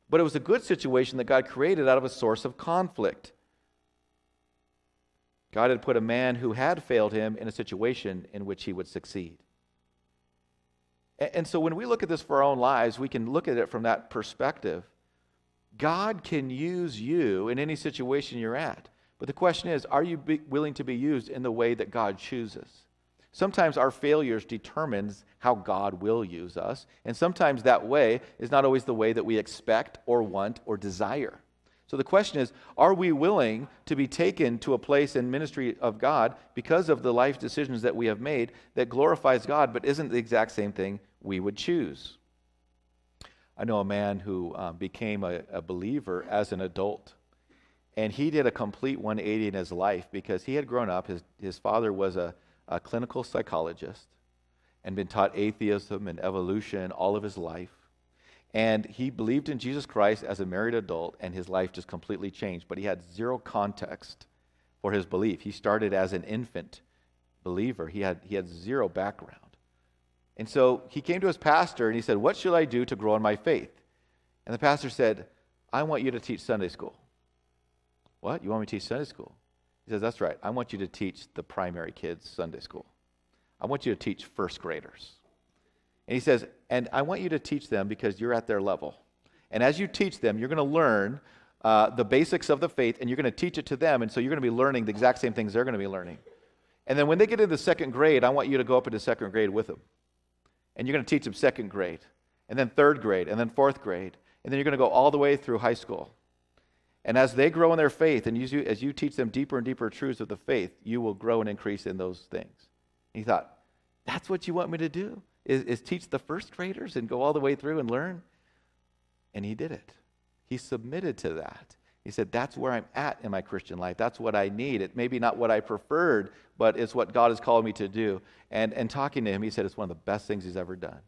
but it was a good situation that God created out of a source of conflict. God had put a man who had failed him in a situation in which he would succeed. And so when we look at this for our own lives, we can look at it from that perspective. God can use you in any situation you're at. But the question is, are you willing to be used in the way that God chooses? Sometimes our failures determines how God will use us, and sometimes that way is not always the way that we expect or want or desire. So the question is, are we willing to be taken to a place in ministry of God because of the life decisions that we have made that glorifies God but isn't the exact same thing we would choose? I know a man who um, became a, a believer as an adult. And he did a complete 180 in his life because he had grown up. His, his father was a, a clinical psychologist. and been taught atheism and evolution all of his life. And he believed in Jesus Christ as a married adult, and his life just completely changed. But he had zero context for his belief. He started as an infant believer, he had, he had zero background. And so he came to his pastor and he said, What should I do to grow in my faith? And the pastor said, I want you to teach Sunday school. What? You want me to teach Sunday school? He says, That's right. I want you to teach the primary kids Sunday school. I want you to teach first graders. And he says, And I want you to teach them because you're at their level. And as you teach them, you're going to learn uh, the basics of the faith and you're going to teach it to them. And so you're going to be learning the exact same things they're going to be learning. And then when they get into second grade, I want you to go up into second grade with them. And you're going to teach them second grade, and then third grade, and then fourth grade. And then you're going to go all the way through high school. And as they grow in their faith, and you, as you teach them deeper and deeper truths of the faith, you will grow and increase in those things. And he thought, that's what you want me to do, is, is teach the first graders and go all the way through and learn? And he did it. He submitted to that. He said, That's where I'm at in my Christian life. That's what I need. It may be not what I preferred, but it's what God has called me to do. And, and talking to him, he said it's one of the best things he's ever done.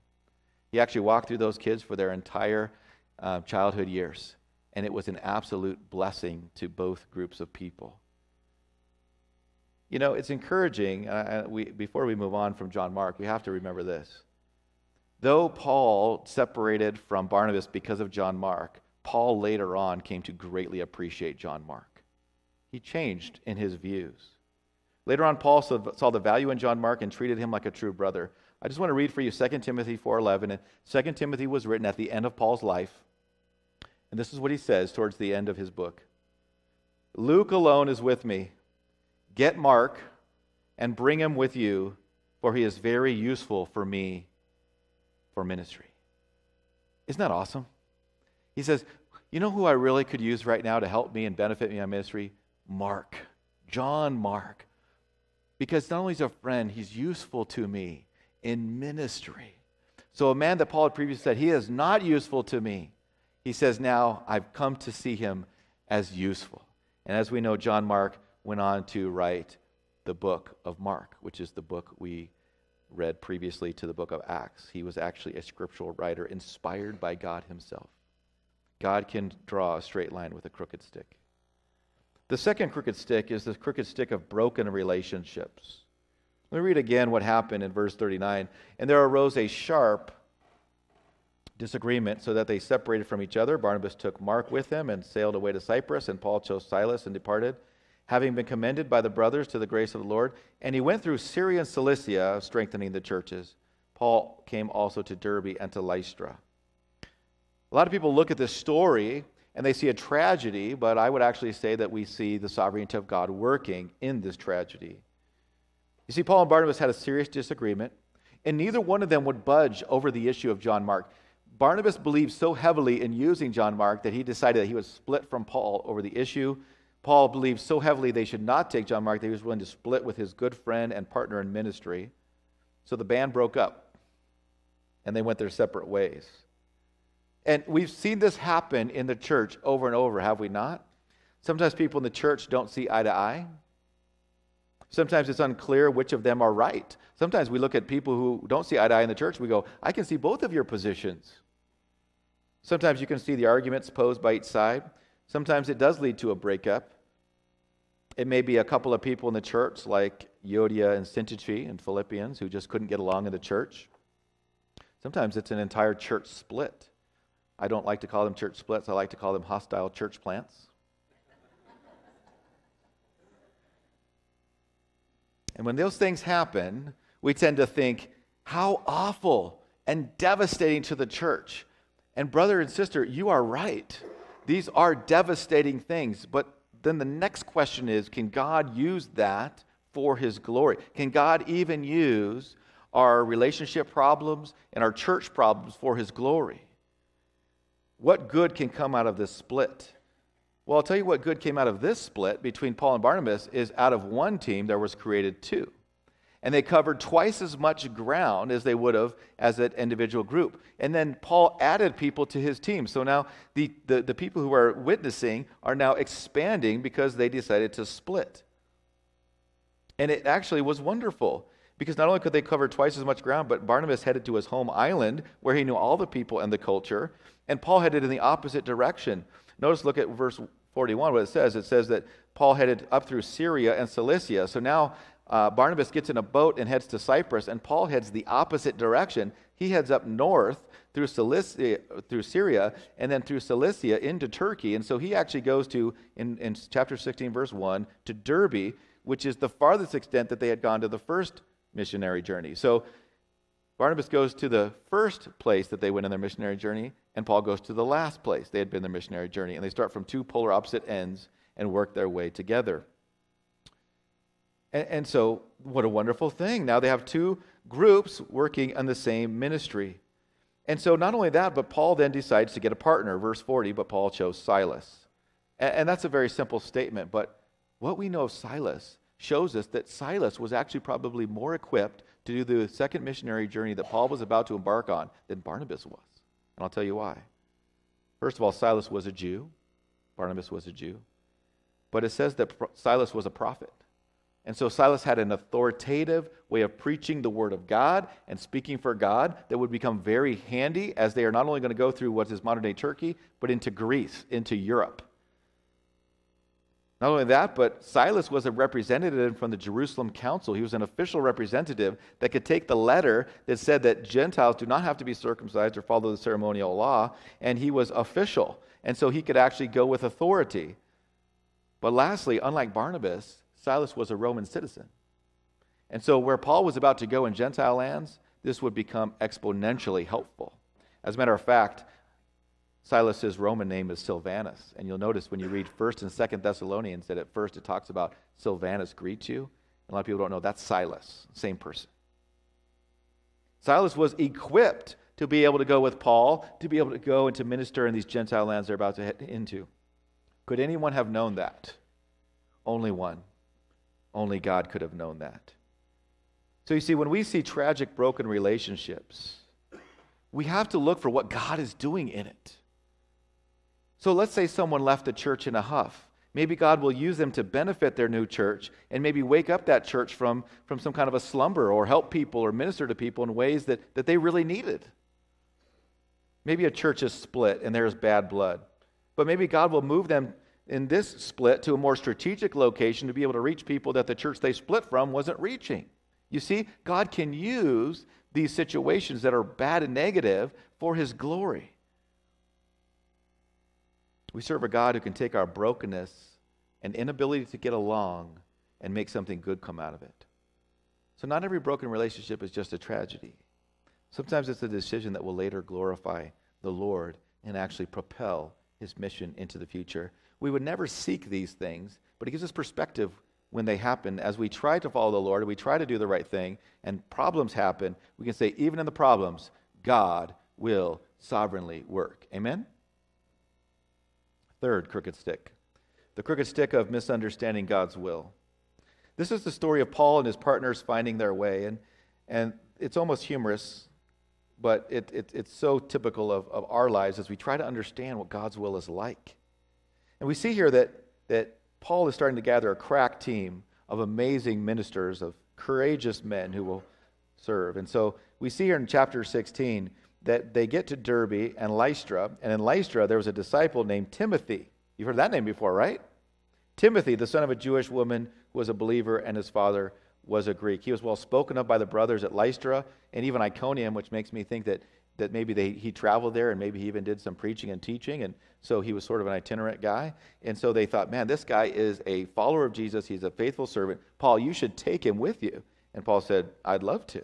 He actually walked through those kids for their entire uh, childhood years, and it was an absolute blessing to both groups of people. You know, it's encouraging. Uh, we, before we move on from John Mark, we have to remember this. Though Paul separated from Barnabas because of John Mark, Paul later on came to greatly appreciate John Mark. He changed in his views. Later on, Paul saw the value in John Mark and treated him like a true brother. I just want to read for you 2 Timothy 4.11. And 2 Timothy was written at the end of Paul's life. And this is what he says towards the end of his book. Luke alone is with me. Get Mark and bring him with you, for he is very useful for me for ministry. Isn't that awesome? He says, You know who I really could use right now to help me and benefit me in ministry? Mark. John Mark. Because not only is a friend, he's useful to me in ministry. So, a man that Paul had previously said, He is not useful to me. He says, Now I've come to see him as useful. And as we know, John Mark went on to write the book of Mark, which is the book we read previously to the book of Acts. He was actually a scriptural writer inspired by God Himself. God can draw a straight line with a crooked stick. The second crooked stick is the crooked stick of broken relationships. Let me read again what happened in verse 39. And there arose a sharp disagreement so that they separated from each other. Barnabas took Mark with him and sailed away to Cyprus, and Paul chose Silas and departed, having been commended by the brothers to the grace of the Lord. And he went through Syria and Cilicia, strengthening the churches. Paul came also to Derbe and to Lystra. A lot of people look at this story and they see a tragedy, but I would actually say that we see the sovereignty of God working in this tragedy. You see, Paul and Barnabas had a serious disagreement, and neither one of them would budge over the issue of John Mark. Barnabas believed so heavily in using John Mark that he decided that he would split from Paul over the issue. Paul believed so heavily they should not take John Mark that he was willing to split with his good friend and partner in ministry. So the band broke up, and they went their separate ways. And we've seen this happen in the church over and over, have we not? Sometimes people in the church don't see eye to eye. Sometimes it's unclear which of them are right. Sometimes we look at people who don't see eye to eye in the church, we go, I can see both of your positions. Sometimes you can see the arguments posed by each side. Sometimes it does lead to a breakup. It may be a couple of people in the church, like Euodia and Syntyche in Philippians, who just couldn't get along in the church. Sometimes it's an entire church split. I don't like to call them church splits, I like to call them hostile church plants. and when those things happen, we tend to think, how awful and devastating to the church. And, brother and sister, you are right. These are devastating things. But then the next question is can God use that for his glory? Can God even use our relationship problems and our church problems for his glory? What good can come out of this split? Well, I'll tell you what good came out of this split between Paul and Barnabas is out of one team there was created two. And they covered twice as much ground as they would have as an individual group. And then Paul added people to his team. So now the, the, the people who are witnessing are now expanding because they decided to split. And it actually was wonderful Because not only could they cover twice as much ground, but Barnabas headed to his home island where he knew all the people and the culture, and Paul headed in the opposite direction. Notice, look at verse 41, what it says. It says that Paul headed up through Syria and Cilicia. So now uh, Barnabas gets in a boat and heads to Cyprus, and Paul heads the opposite direction. He heads up north through, Cilicia, through Syria and then through Cilicia into Turkey. And so he actually goes to, in, in chapter 16, verse 1, to Derbe, which is the farthest extent that they had gone to the first missionary journey. So Barnabas goes to the first place that they went on their missionary journey, and Paul goes to the last place they had been their missionary journey. And they start from two polar opposite ends and work their way together. And, and so, what a wonderful thing. Now they have two groups working on the same ministry. And so, not only that, but Paul then decides to get a partner. Verse 40, but Paul chose Silas. And, and that's a very simple statement, but what we know of Silas shows us that Silas was actually probably more equipped to do the second missionary journey that Paul was about to embark on than Barnabas was. And I'll tell you why. First of all, Silas was a Jew, Barnabas was a Jew. But it says that Silas was a prophet. And so Silas had an authoritative way of preaching the word of God and speaking for God that would become very handy as they are not only going to go through what is modern day Turkey, but into Greece, into Europe. Not only that, but Silas was a representative from the Jerusalem council. He was an official representative that could take the letter that said that Gentiles do not have to be circumcised or follow the ceremonial law, and he was official. And so he could actually go with authority. But lastly, unlike Barnabas, Silas was a Roman citizen. And so, where Paul was about to go in Gentile lands, this would become exponentially helpful. As a matter of fact, Silas's Roman name is Silvanus. And you'll notice when you read 1st and 2nd Thessalonians that at first it talks about Silvanus greets you. A lot of people don't know that's Silas, same person. Silas was equipped to be able to go with Paul, to be able to go and to minister in these Gentile lands they're about to head into. Could anyone have known that? Only one. Only God could have known that. So you see, when we see tragic, broken relationships, we have to look for what God is doing in it. So let's say someone left the church in a huff. Maybe God will use them to benefit their new church and maybe wake up that church from, from some kind of a slumber or help people or minister to people in ways that, that they really needed. Maybe a church is split and there's bad blood. But maybe God will move them in this split to a more strategic location to be able to reach people that the church they split from wasn't reaching. You see, God can use these situations that are bad and negative for his glory. We serve a God who can take our brokenness and inability to get along and make something good come out of it. So, not every broken relationship is just a tragedy. Sometimes it's a decision that will later glorify the Lord and actually propel his mission into the future. We would never seek these things, but it gives us perspective when they happen. As we try to follow the Lord, we try to do the right thing, and problems happen, we can say, even in the problems, God will sovereignly work. Amen? Third, crooked stick. The crooked stick of misunderstanding God's will. This is the story of Paul and his partners finding their way, and, and it's almost humorous, but it, it, it's so typical of, of our lives as we try to understand what God's will is like. And we see here that, that Paul is starting to gather a crack team of amazing ministers, of courageous men who will serve. And so we see here in chapter 16 that they get to Derbe and Lystra. And in Lystra, there was a disciple named Timothy. You've heard that name before, right? Timothy, the son of a Jewish woman who was a believer, and his father was a Greek. He was well spoken of by the brothers at Lystra and even Iconium, which makes me think that, that maybe they, he traveled there and maybe he even did some preaching and teaching. And so he was sort of an itinerant guy. And so they thought, man, this guy is a follower of Jesus. He's a faithful servant. Paul, you should take him with you. And Paul said, I'd love to.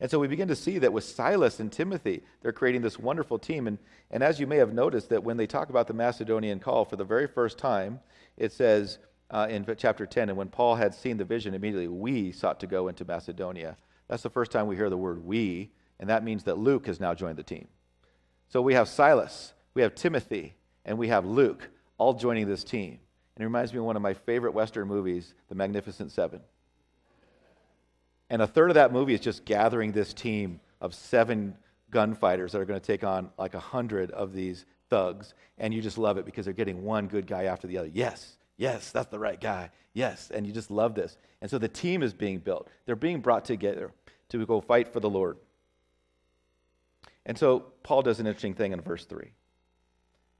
And so we begin to see that with Silas and Timothy, they're creating this wonderful team. And, and as you may have noticed, that when they talk about the Macedonian call for the very first time, it says uh, in chapter 10, and when Paul had seen the vision, immediately we sought to go into Macedonia. That's the first time we hear the word we, and that means that Luke has now joined the team. So we have Silas, we have Timothy, and we have Luke all joining this team. And it reminds me of one of my favorite Western movies, The Magnificent Seven. And a third of that movie is just gathering this team of seven gunfighters that are going to take on like a hundred of these thugs. And you just love it because they're getting one good guy after the other. Yes, Yes, that's the right guy. Yes. And you just love this. And so the team is being built. They're being brought together to go fight for the Lord. And so Paul does an interesting thing in verse 3.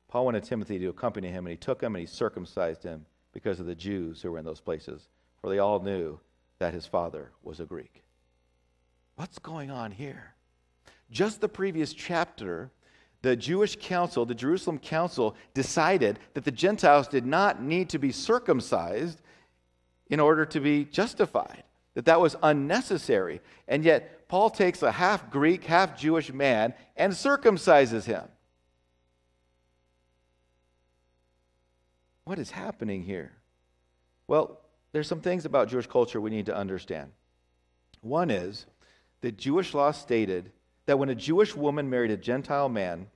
Paul wanted Timothy to accompany him, and he took him and he circumcised him because of the Jews who were in those places, for they all knew that his father was a Greek. What's going on here? Just the previous chapter, the Jewish council, the Jerusalem council, decided that the Gentiles did not need to be circumcised in order to be justified, that that was unnecessary. And yet, Paul takes a half Greek, half Jewish man and circumcises him. What is happening here? Well, there's some things about Jewish culture we need to understand. One is that Jewish law stated that when a Jewish woman married a Gentile man,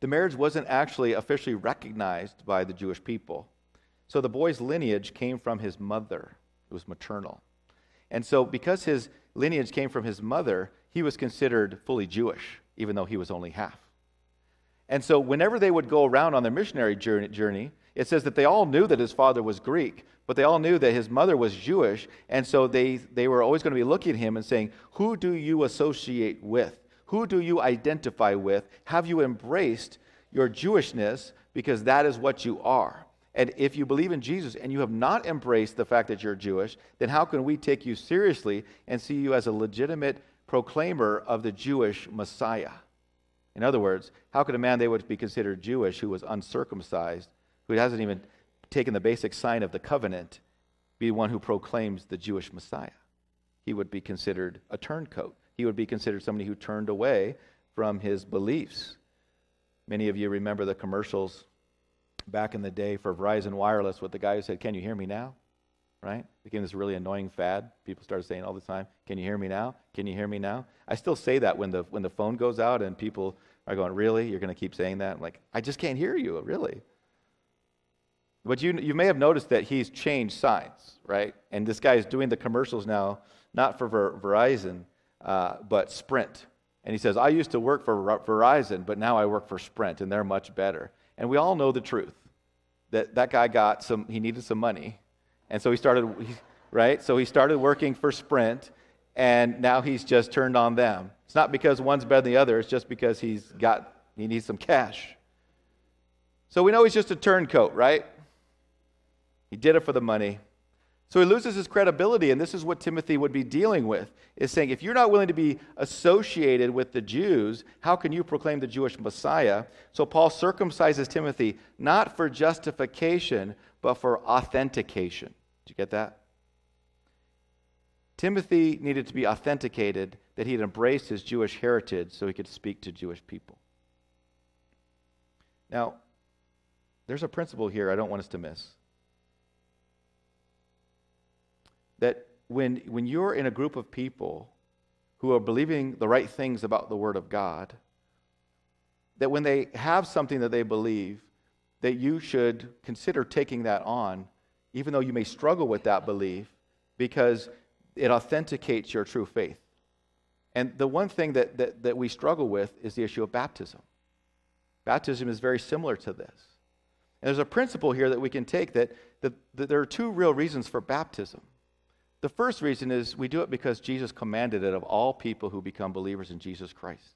the marriage wasn't actually officially recognized by the Jewish people. So the boy's lineage came from his mother, it was maternal. And so, because his lineage came from his mother, he was considered fully Jewish, even though he was only half. And so, whenever they would go around on their missionary journey, it says that they all knew that his father was Greek, but they all knew that his mother was Jewish. And so they, they were always going to be looking at him and saying, Who do you associate with? Who do you identify with? Have you embraced your Jewishness? Because that is what you are. And if you believe in Jesus and you have not embraced the fact that you're Jewish, then how can we take you seriously and see you as a legitimate proclaimer of the Jewish Messiah? In other words, how could a man they would be considered Jewish who was uncircumcised who hasn't even taken the basic sign of the covenant, be one who proclaims the Jewish Messiah. He would be considered a turncoat. He would be considered somebody who turned away from his beliefs. Many of you remember the commercials back in the day for Verizon Wireless with the guy who said, Can you hear me now? Right? It became this really annoying fad. People started saying all the time, Can you hear me now? Can you hear me now? I still say that when the, when the phone goes out and people are going, Really? You're going to keep saying that? I'm like, I just can't hear you, really. But you, you may have noticed that he's changed signs, right? And this guy is doing the commercials now, not for Ver, Verizon, uh, but Sprint. And he says, I used to work for Verizon, but now I work for Sprint, and they're much better. And we all know the truth that that guy got some, he needed some money. And so he started, right? So he started working for Sprint, and now he's just turned on them. It's not because one's better than the other, it's just because he's got, he needs some cash. So we know he's just a turncoat, right? He did it for the money. So he loses his credibility, and this is what Timothy would be dealing with is saying, if you're not willing to be associated with the Jews, how can you proclaim the Jewish Messiah? So Paul circumcises Timothy not for justification, but for authentication. Did you get that? Timothy needed to be authenticated that he had embraced his Jewish heritage so he could speak to Jewish people. Now, there's a principle here I don't want us to miss. That when, when you're in a group of people who are believing the right things about the Word of God, that when they have something that they believe, that you should consider taking that on, even though you may struggle with that belief, because it authenticates your true faith. And the one thing that, that, that we struggle with is the issue of baptism. Baptism is very similar to this. And there's a principle here that we can take that, that, that there are two real reasons for baptism. The first reason is we do it because Jesus commanded it of all people who become believers in Jesus Christ.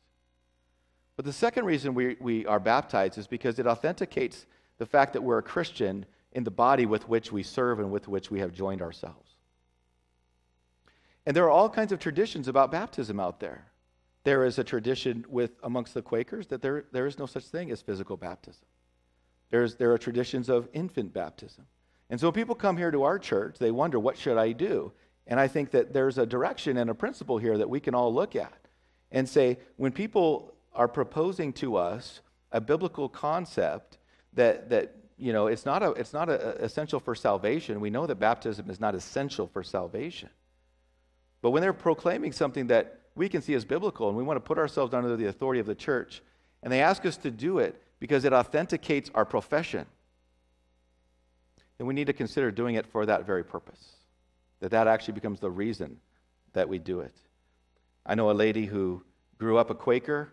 But the second reason we, we are baptized is because it authenticates the fact that we're a Christian in the body with which we serve and with which we have joined ourselves. And there are all kinds of traditions about baptism out there. There is a tradition with amongst the Quakers that there, there is no such thing as physical baptism. There's, there are traditions of infant baptism. And so when people come here to our church, they wonder, what should I do? And I think that there's a direction and a principle here that we can all look at and say, when people are proposing to us a biblical concept that, that you know, it's not, a, it's not a, essential for salvation. We know that baptism is not essential for salvation. But when they're proclaiming something that we can see as biblical and we want to put ourselves under the authority of the church, and they ask us to do it because it authenticates our profession, then we need to consider doing it for that very purpose. That that actually becomes the reason that we do it. I know a lady who grew up a Quaker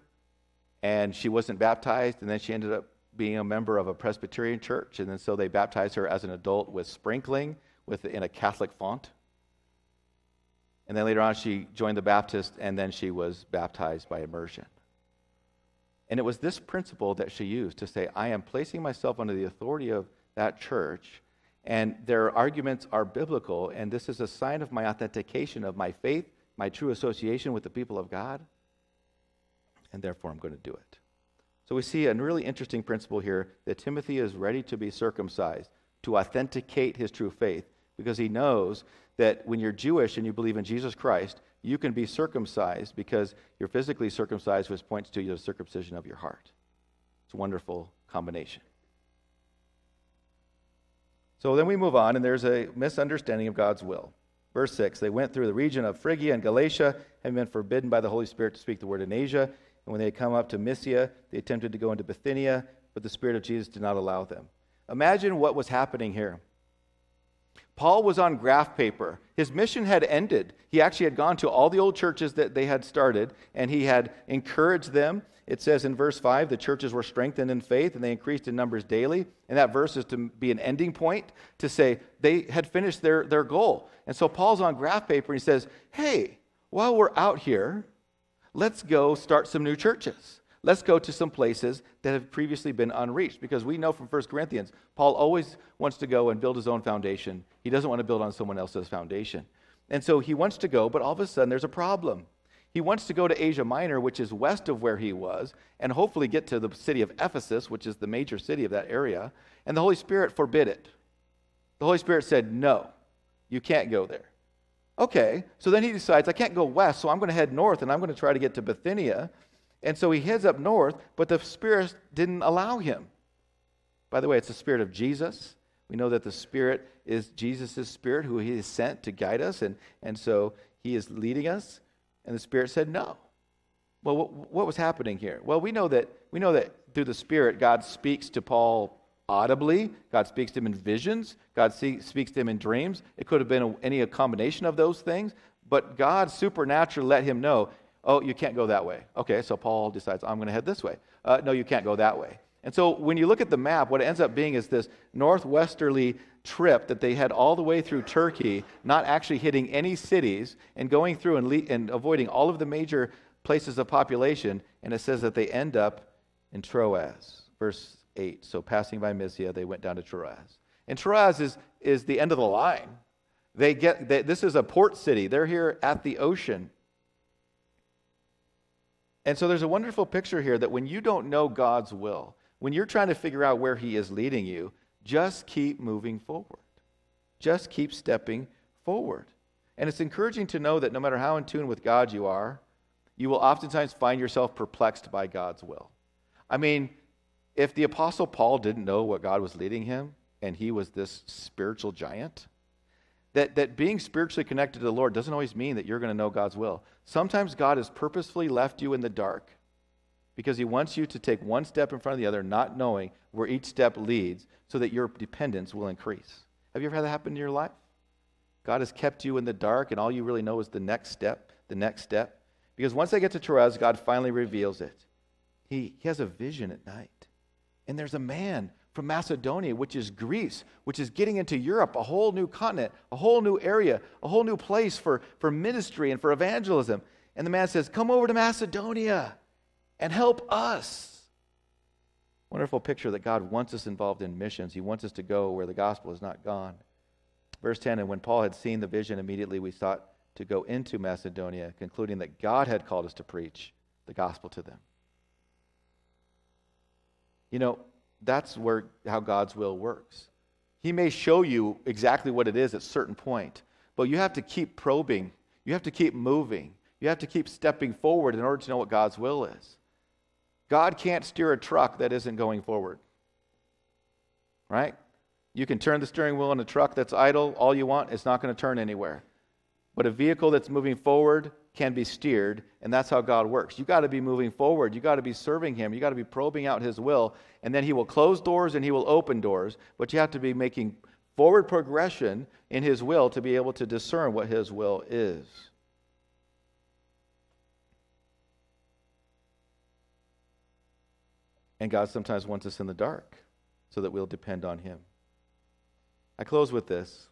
and she wasn't baptized, and then she ended up being a member of a Presbyterian church, and then so they baptized her as an adult with sprinkling with, in a Catholic font. And then later on, she joined the Baptist, and then she was baptized by immersion. And it was this principle that she used to say, I am placing myself under the authority of that church, and their arguments are biblical, and this is a sign of my authentication of my faith, my true association with the people of God, and therefore I'm going to do it. So we see a really interesting principle here that Timothy is ready to be circumcised to authenticate his true faith because he knows that when you're Jewish and you believe in Jesus Christ, you can be circumcised because you're physically circumcised, which points to the circumcision of your heart. It's a wonderful combination. So then we move on, and there's a misunderstanding of God's will. Verse 6 They went through the region of Phrygia and Galatia, having been forbidden by the Holy Spirit to speak the word in Asia. And when they had come up to Mysia, they attempted to go into Bithynia, but the Spirit of Jesus did not allow them. Imagine what was happening here. Paul was on graph paper. His mission had ended. He actually had gone to all the old churches that they had started, and he had encouraged them. It says in verse 5 the churches were strengthened in faith and they increased in numbers daily. And that verse is to be an ending point to say they had finished their, their goal. And so Paul's on graph paper and he says, Hey, while we're out here, let's go start some new churches. Let's go to some places that have previously been unreached because we know from 1 Corinthians, Paul always wants to go and build his own foundation. He doesn't want to build on someone else's foundation. And so he wants to go, but all of a sudden there's a problem. He wants to go to Asia Minor, which is west of where he was, and hopefully get to the city of Ephesus, which is the major city of that area. And the Holy Spirit forbid it. The Holy Spirit said, No, you can't go there. Okay, so then he decides, I can't go west, so I'm going to head north and I'm going to try to get to Bithynia. And so he heads up north, but the Spirit didn't allow him. By the way, it's the Spirit of Jesus. We know that the Spirit is Jesus' Spirit who he has sent to guide us, and, and so he is leading us. And the Spirit said no. Well, what, what was happening here? Well, we know that we know that through the Spirit, God speaks to Paul audibly. God speaks to him in visions. God see, speaks to him in dreams. It could have been a, any a combination of those things, but God supernaturally let him know Oh, you can't go that way. Okay, so Paul decides, I'm going to head this way. Uh, no, you can't go that way. And so when you look at the map, what it ends up being is this northwesterly trip that they had all the way through Turkey, not actually hitting any cities, and going through and, le- and avoiding all of the major places of population. And it says that they end up in Troas, verse 8. So passing by Mysia, they went down to Troas. And Troas is, is the end of the line. They get, they, this is a port city. They're here at the ocean. And so there's a wonderful picture here that when you don't know God's will, when you're trying to figure out where He is leading you, just keep moving forward. Just keep stepping forward. And it's encouraging to know that no matter how in tune with God you are, you will oftentimes find yourself perplexed by God's will. I mean, if the Apostle Paul didn't know what God was leading him and he was this spiritual giant, that, that being spiritually connected to the Lord doesn't always mean that you're going to know God's will. Sometimes God has purposefully left you in the dark because He wants you to take one step in front of the other, not knowing where each step leads, so that your dependence will increase. Have you ever had that happen in your life? God has kept you in the dark, and all you really know is the next step, the next step. Because once they get to Troas, God finally reveals it. He, he has a vision at night. And there's a man from Macedonia, which is Greece, which is getting into Europe, a whole new continent, a whole new area, a whole new place for, for ministry and for evangelism. And the man says, Come over to Macedonia and help us. Wonderful picture that God wants us involved in missions. He wants us to go where the gospel is not gone. Verse 10 And when Paul had seen the vision, immediately we sought to go into Macedonia, concluding that God had called us to preach the gospel to them. You know, that's where how God's will works. He may show you exactly what it is at a certain point, but you have to keep probing. You have to keep moving. You have to keep stepping forward in order to know what God's will is. God can't steer a truck that isn't going forward. Right? You can turn the steering wheel in a truck that's idle all you want, it's not going to turn anywhere. But a vehicle that's moving forward, can be steered, and that's how God works. You got to be moving forward. You got to be serving Him. You got to be probing out His will, and then He will close doors and He will open doors. But you have to be making forward progression in His will to be able to discern what His will is. And God sometimes wants us in the dark so that we'll depend on Him. I close with this.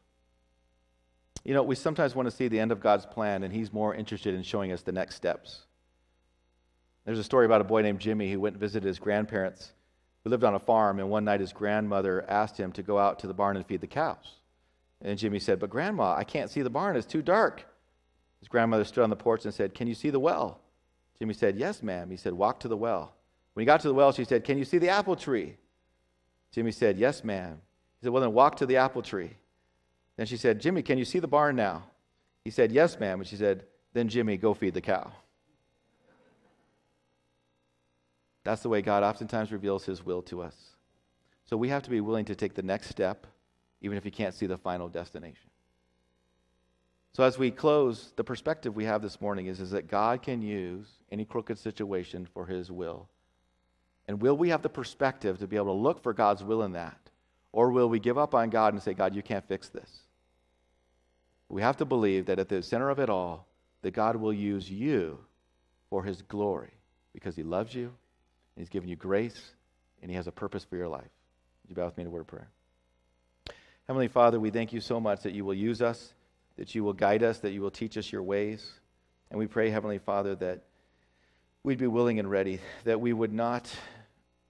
You know, we sometimes want to see the end of God's plan, and He's more interested in showing us the next steps. There's a story about a boy named Jimmy who went and visited his grandparents who lived on a farm, and one night his grandmother asked him to go out to the barn and feed the cows. And Jimmy said, But Grandma, I can't see the barn, it's too dark. His grandmother stood on the porch and said, Can you see the well? Jimmy said, Yes, ma'am. He said, Walk to the well. When he got to the well, she said, Can you see the apple tree? Jimmy said, Yes, ma'am. He said, Well, then walk to the apple tree. Then she said, Jimmy, can you see the barn now? He said, Yes, ma'am. And she said, Then, Jimmy, go feed the cow. That's the way God oftentimes reveals his will to us. So we have to be willing to take the next step, even if you can't see the final destination. So as we close, the perspective we have this morning is, is that God can use any crooked situation for his will. And will we have the perspective to be able to look for God's will in that? Or will we give up on God and say, God, you can't fix this? We have to believe that at the center of it all, that God will use you for his glory because he loves you and he's given you grace and he has a purpose for your life. Would you bow with me in a word of prayer? Heavenly Father, we thank you so much that you will use us, that you will guide us, that you will teach us your ways. And we pray, Heavenly Father, that we'd be willing and ready, that we would not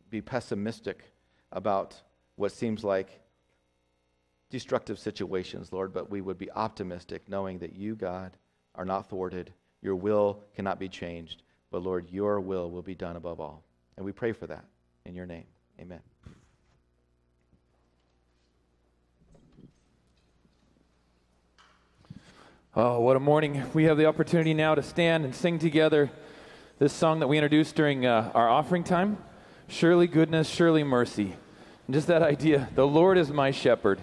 be pessimistic about what seems like destructive situations, Lord, but we would be optimistic knowing that you, God, are not thwarted. Your will cannot be changed, but Lord, your will will be done above all. And we pray for that in your name. Amen. Oh, what a morning. We have the opportunity now to stand and sing together this song that we introduced during uh, our offering time Surely goodness, surely mercy. And just that idea the Lord is my shepherd.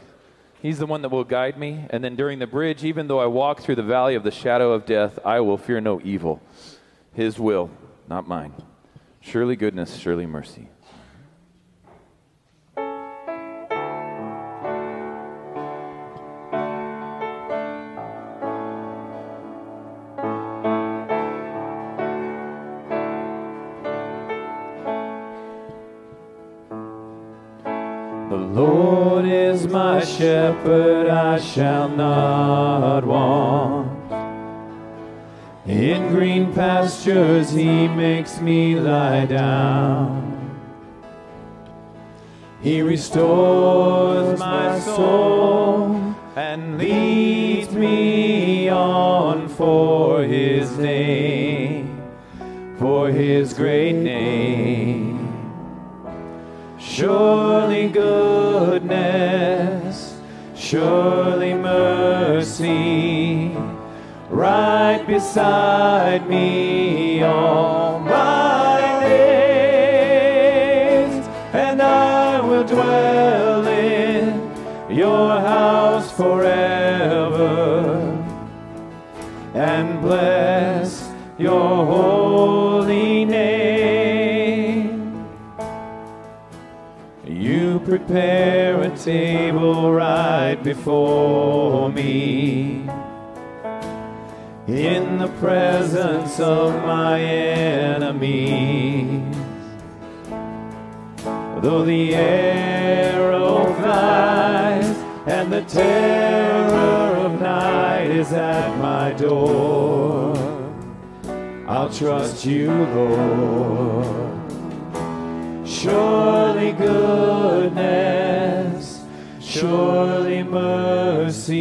He's the one that will guide me. And then during the bridge, even though I walk through the valley of the shadow of death, I will fear no evil. His will, not mine. Surely goodness, surely mercy. Shepherd, I shall not want. In green pastures he makes me lie down. He restores my soul and leads me on for his name, for his great name. Surely goodness, surely mercy, right beside me all my days, and I will dwell in your house forever and bless your holy prepare a table right before me in the presence of my enemies. Though the arrow flies and the terror of night is at my door, I'll trust you, Lord. Surely goodness, surely mercy,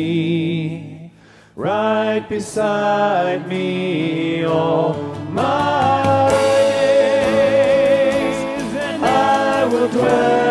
right beside me all my days, and I will dwell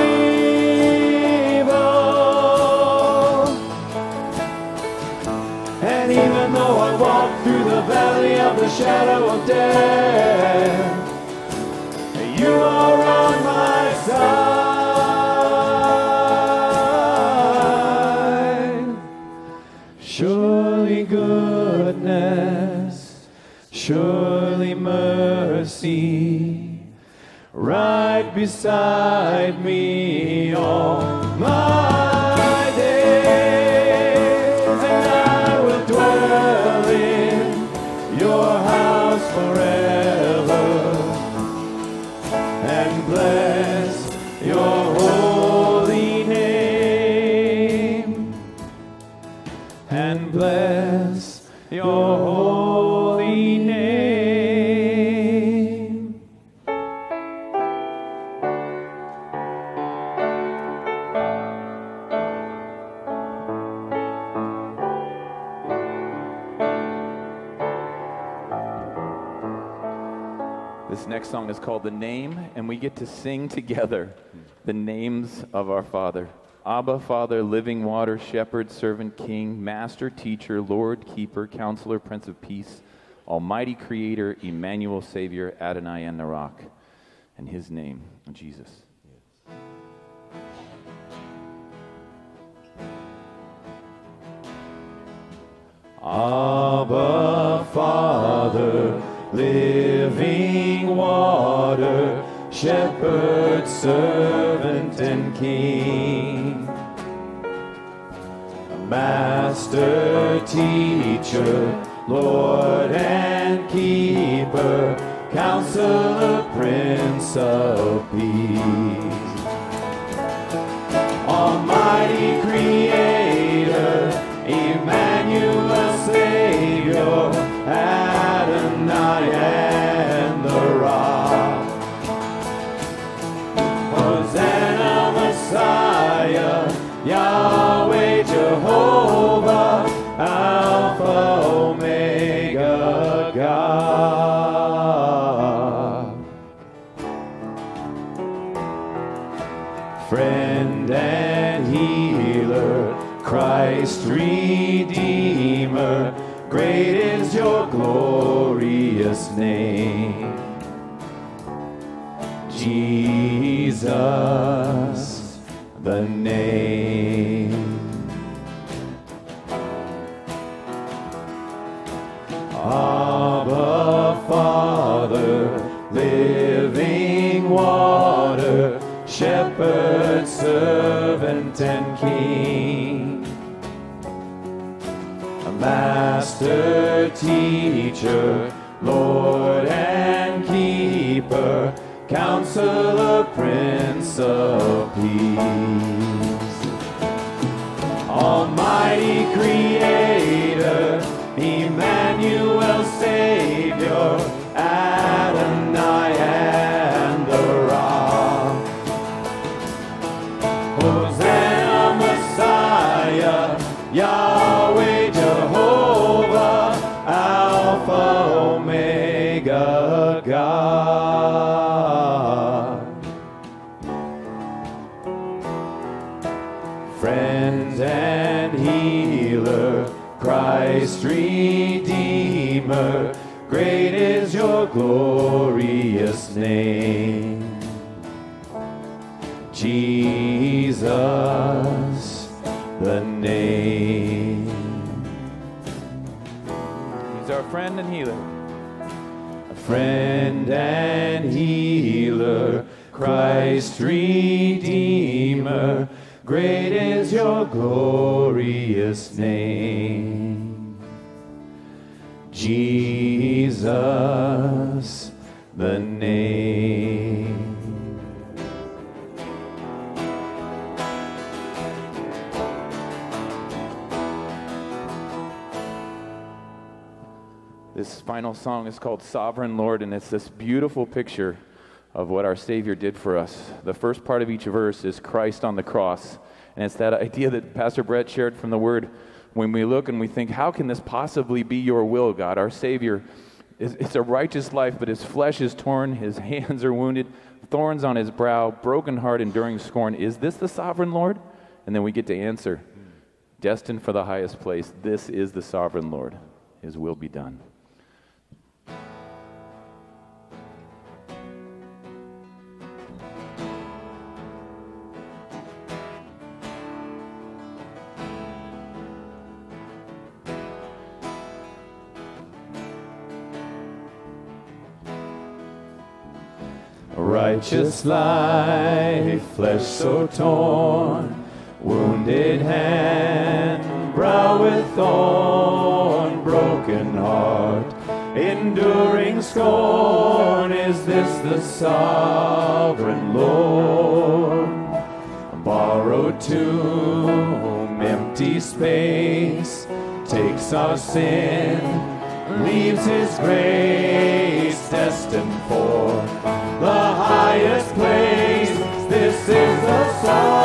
shadow of death. You are on my side. Surely goodness, surely mercy, right beside me all forever and bless called The Name, and we get to sing together the names of our Father. Abba, Father, living water, shepherd, servant, king, master, teacher, Lord, keeper, counselor, prince of peace, almighty creator, Emmanuel, Savior, Adonai, and the rock. And his name, Jesus. Abba, Father, living water, shepherd, servant, and king. Master, teacher, Lord and keeper, counselor, prince of peace. Almighty Creator, Emmanuel Savior, servant, and king. A master, teacher, Lord and keeper, counselor, prince of peace. Almighty Creator, glorious name. Jesus, the name. He's our friend and healer. A friend and healer, Christ Redeemer, great is your glorious name. Jesus, the name. This final song is called Sovereign Lord, and it's this beautiful picture of what our Savior did for us. The first part of each verse is Christ on the cross, and it's that idea that Pastor Brett shared from the Word. When we look and we think, how can this possibly be your will, God? Our Savior is it's a righteous life, but his flesh is torn, his hands are wounded, thorns on his brow, broken heart, enduring scorn. Is this the sovereign Lord? And then we get to answer, destined for the highest place. This is the sovereign Lord. His will be done. Righteous life, flesh so torn, wounded hand, brow with thorn, broken heart, enduring scorn. Is this the sovereign Lord? Borrowed tomb, empty space, takes our sin, leaves his grace destined for the highest place. This is the sovereign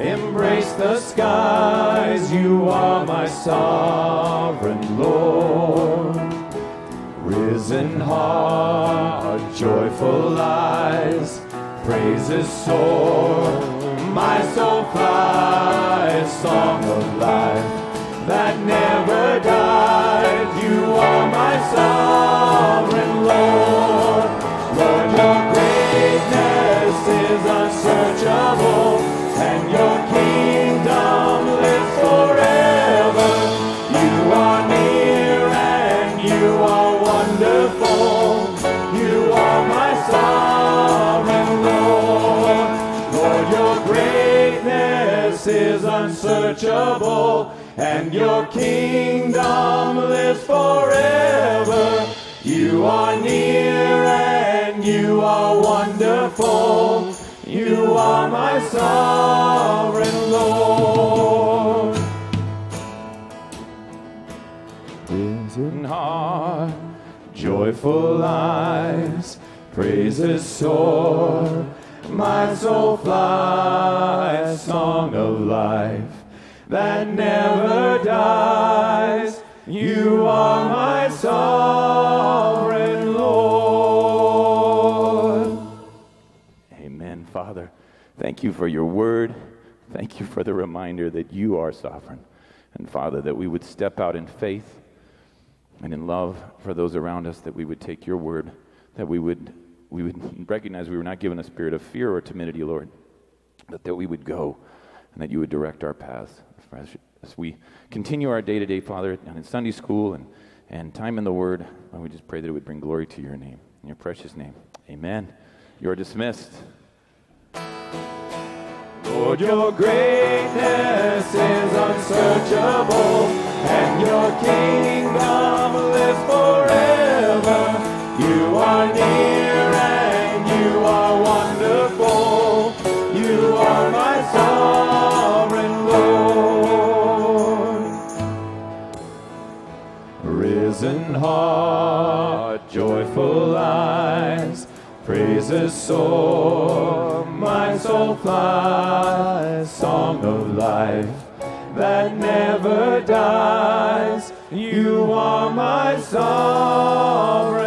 Embrace the skies, you are my sovereign Lord. Risen heart, joyful eyes, praises soar. My soul flies, song of life that never died. You are my sovereign Lord. Lord, your greatness is unsearchable, unsearchable, and your kingdom lives forever. You are near and you are wonderful. You are my sovereign Lord. Risen heart, joyful eyes, praises soar. My soul flies, song of life that never dies. You are my sovereign Lord. Amen, Father. Thank you for your word. Thank you for the reminder that you are sovereign. And Father, that we would step out in faith and in love for those around us, that we would take your word, that we would, we would recognize we were not given a spirit of fear or timidity, Lord, but that we would go and that you would direct our paths. As- we continue our day to day, Father, and in Sunday school and, and time in the Word, Lord, we just pray that it would bring glory to your name, in your precious name. Amen. You are dismissed. Lord, your greatness is unsearchable, and your kingdom lives forever. You are near Risen heart, joyful eyes, praises soar. My soul flies, song of life that never dies. You are my song.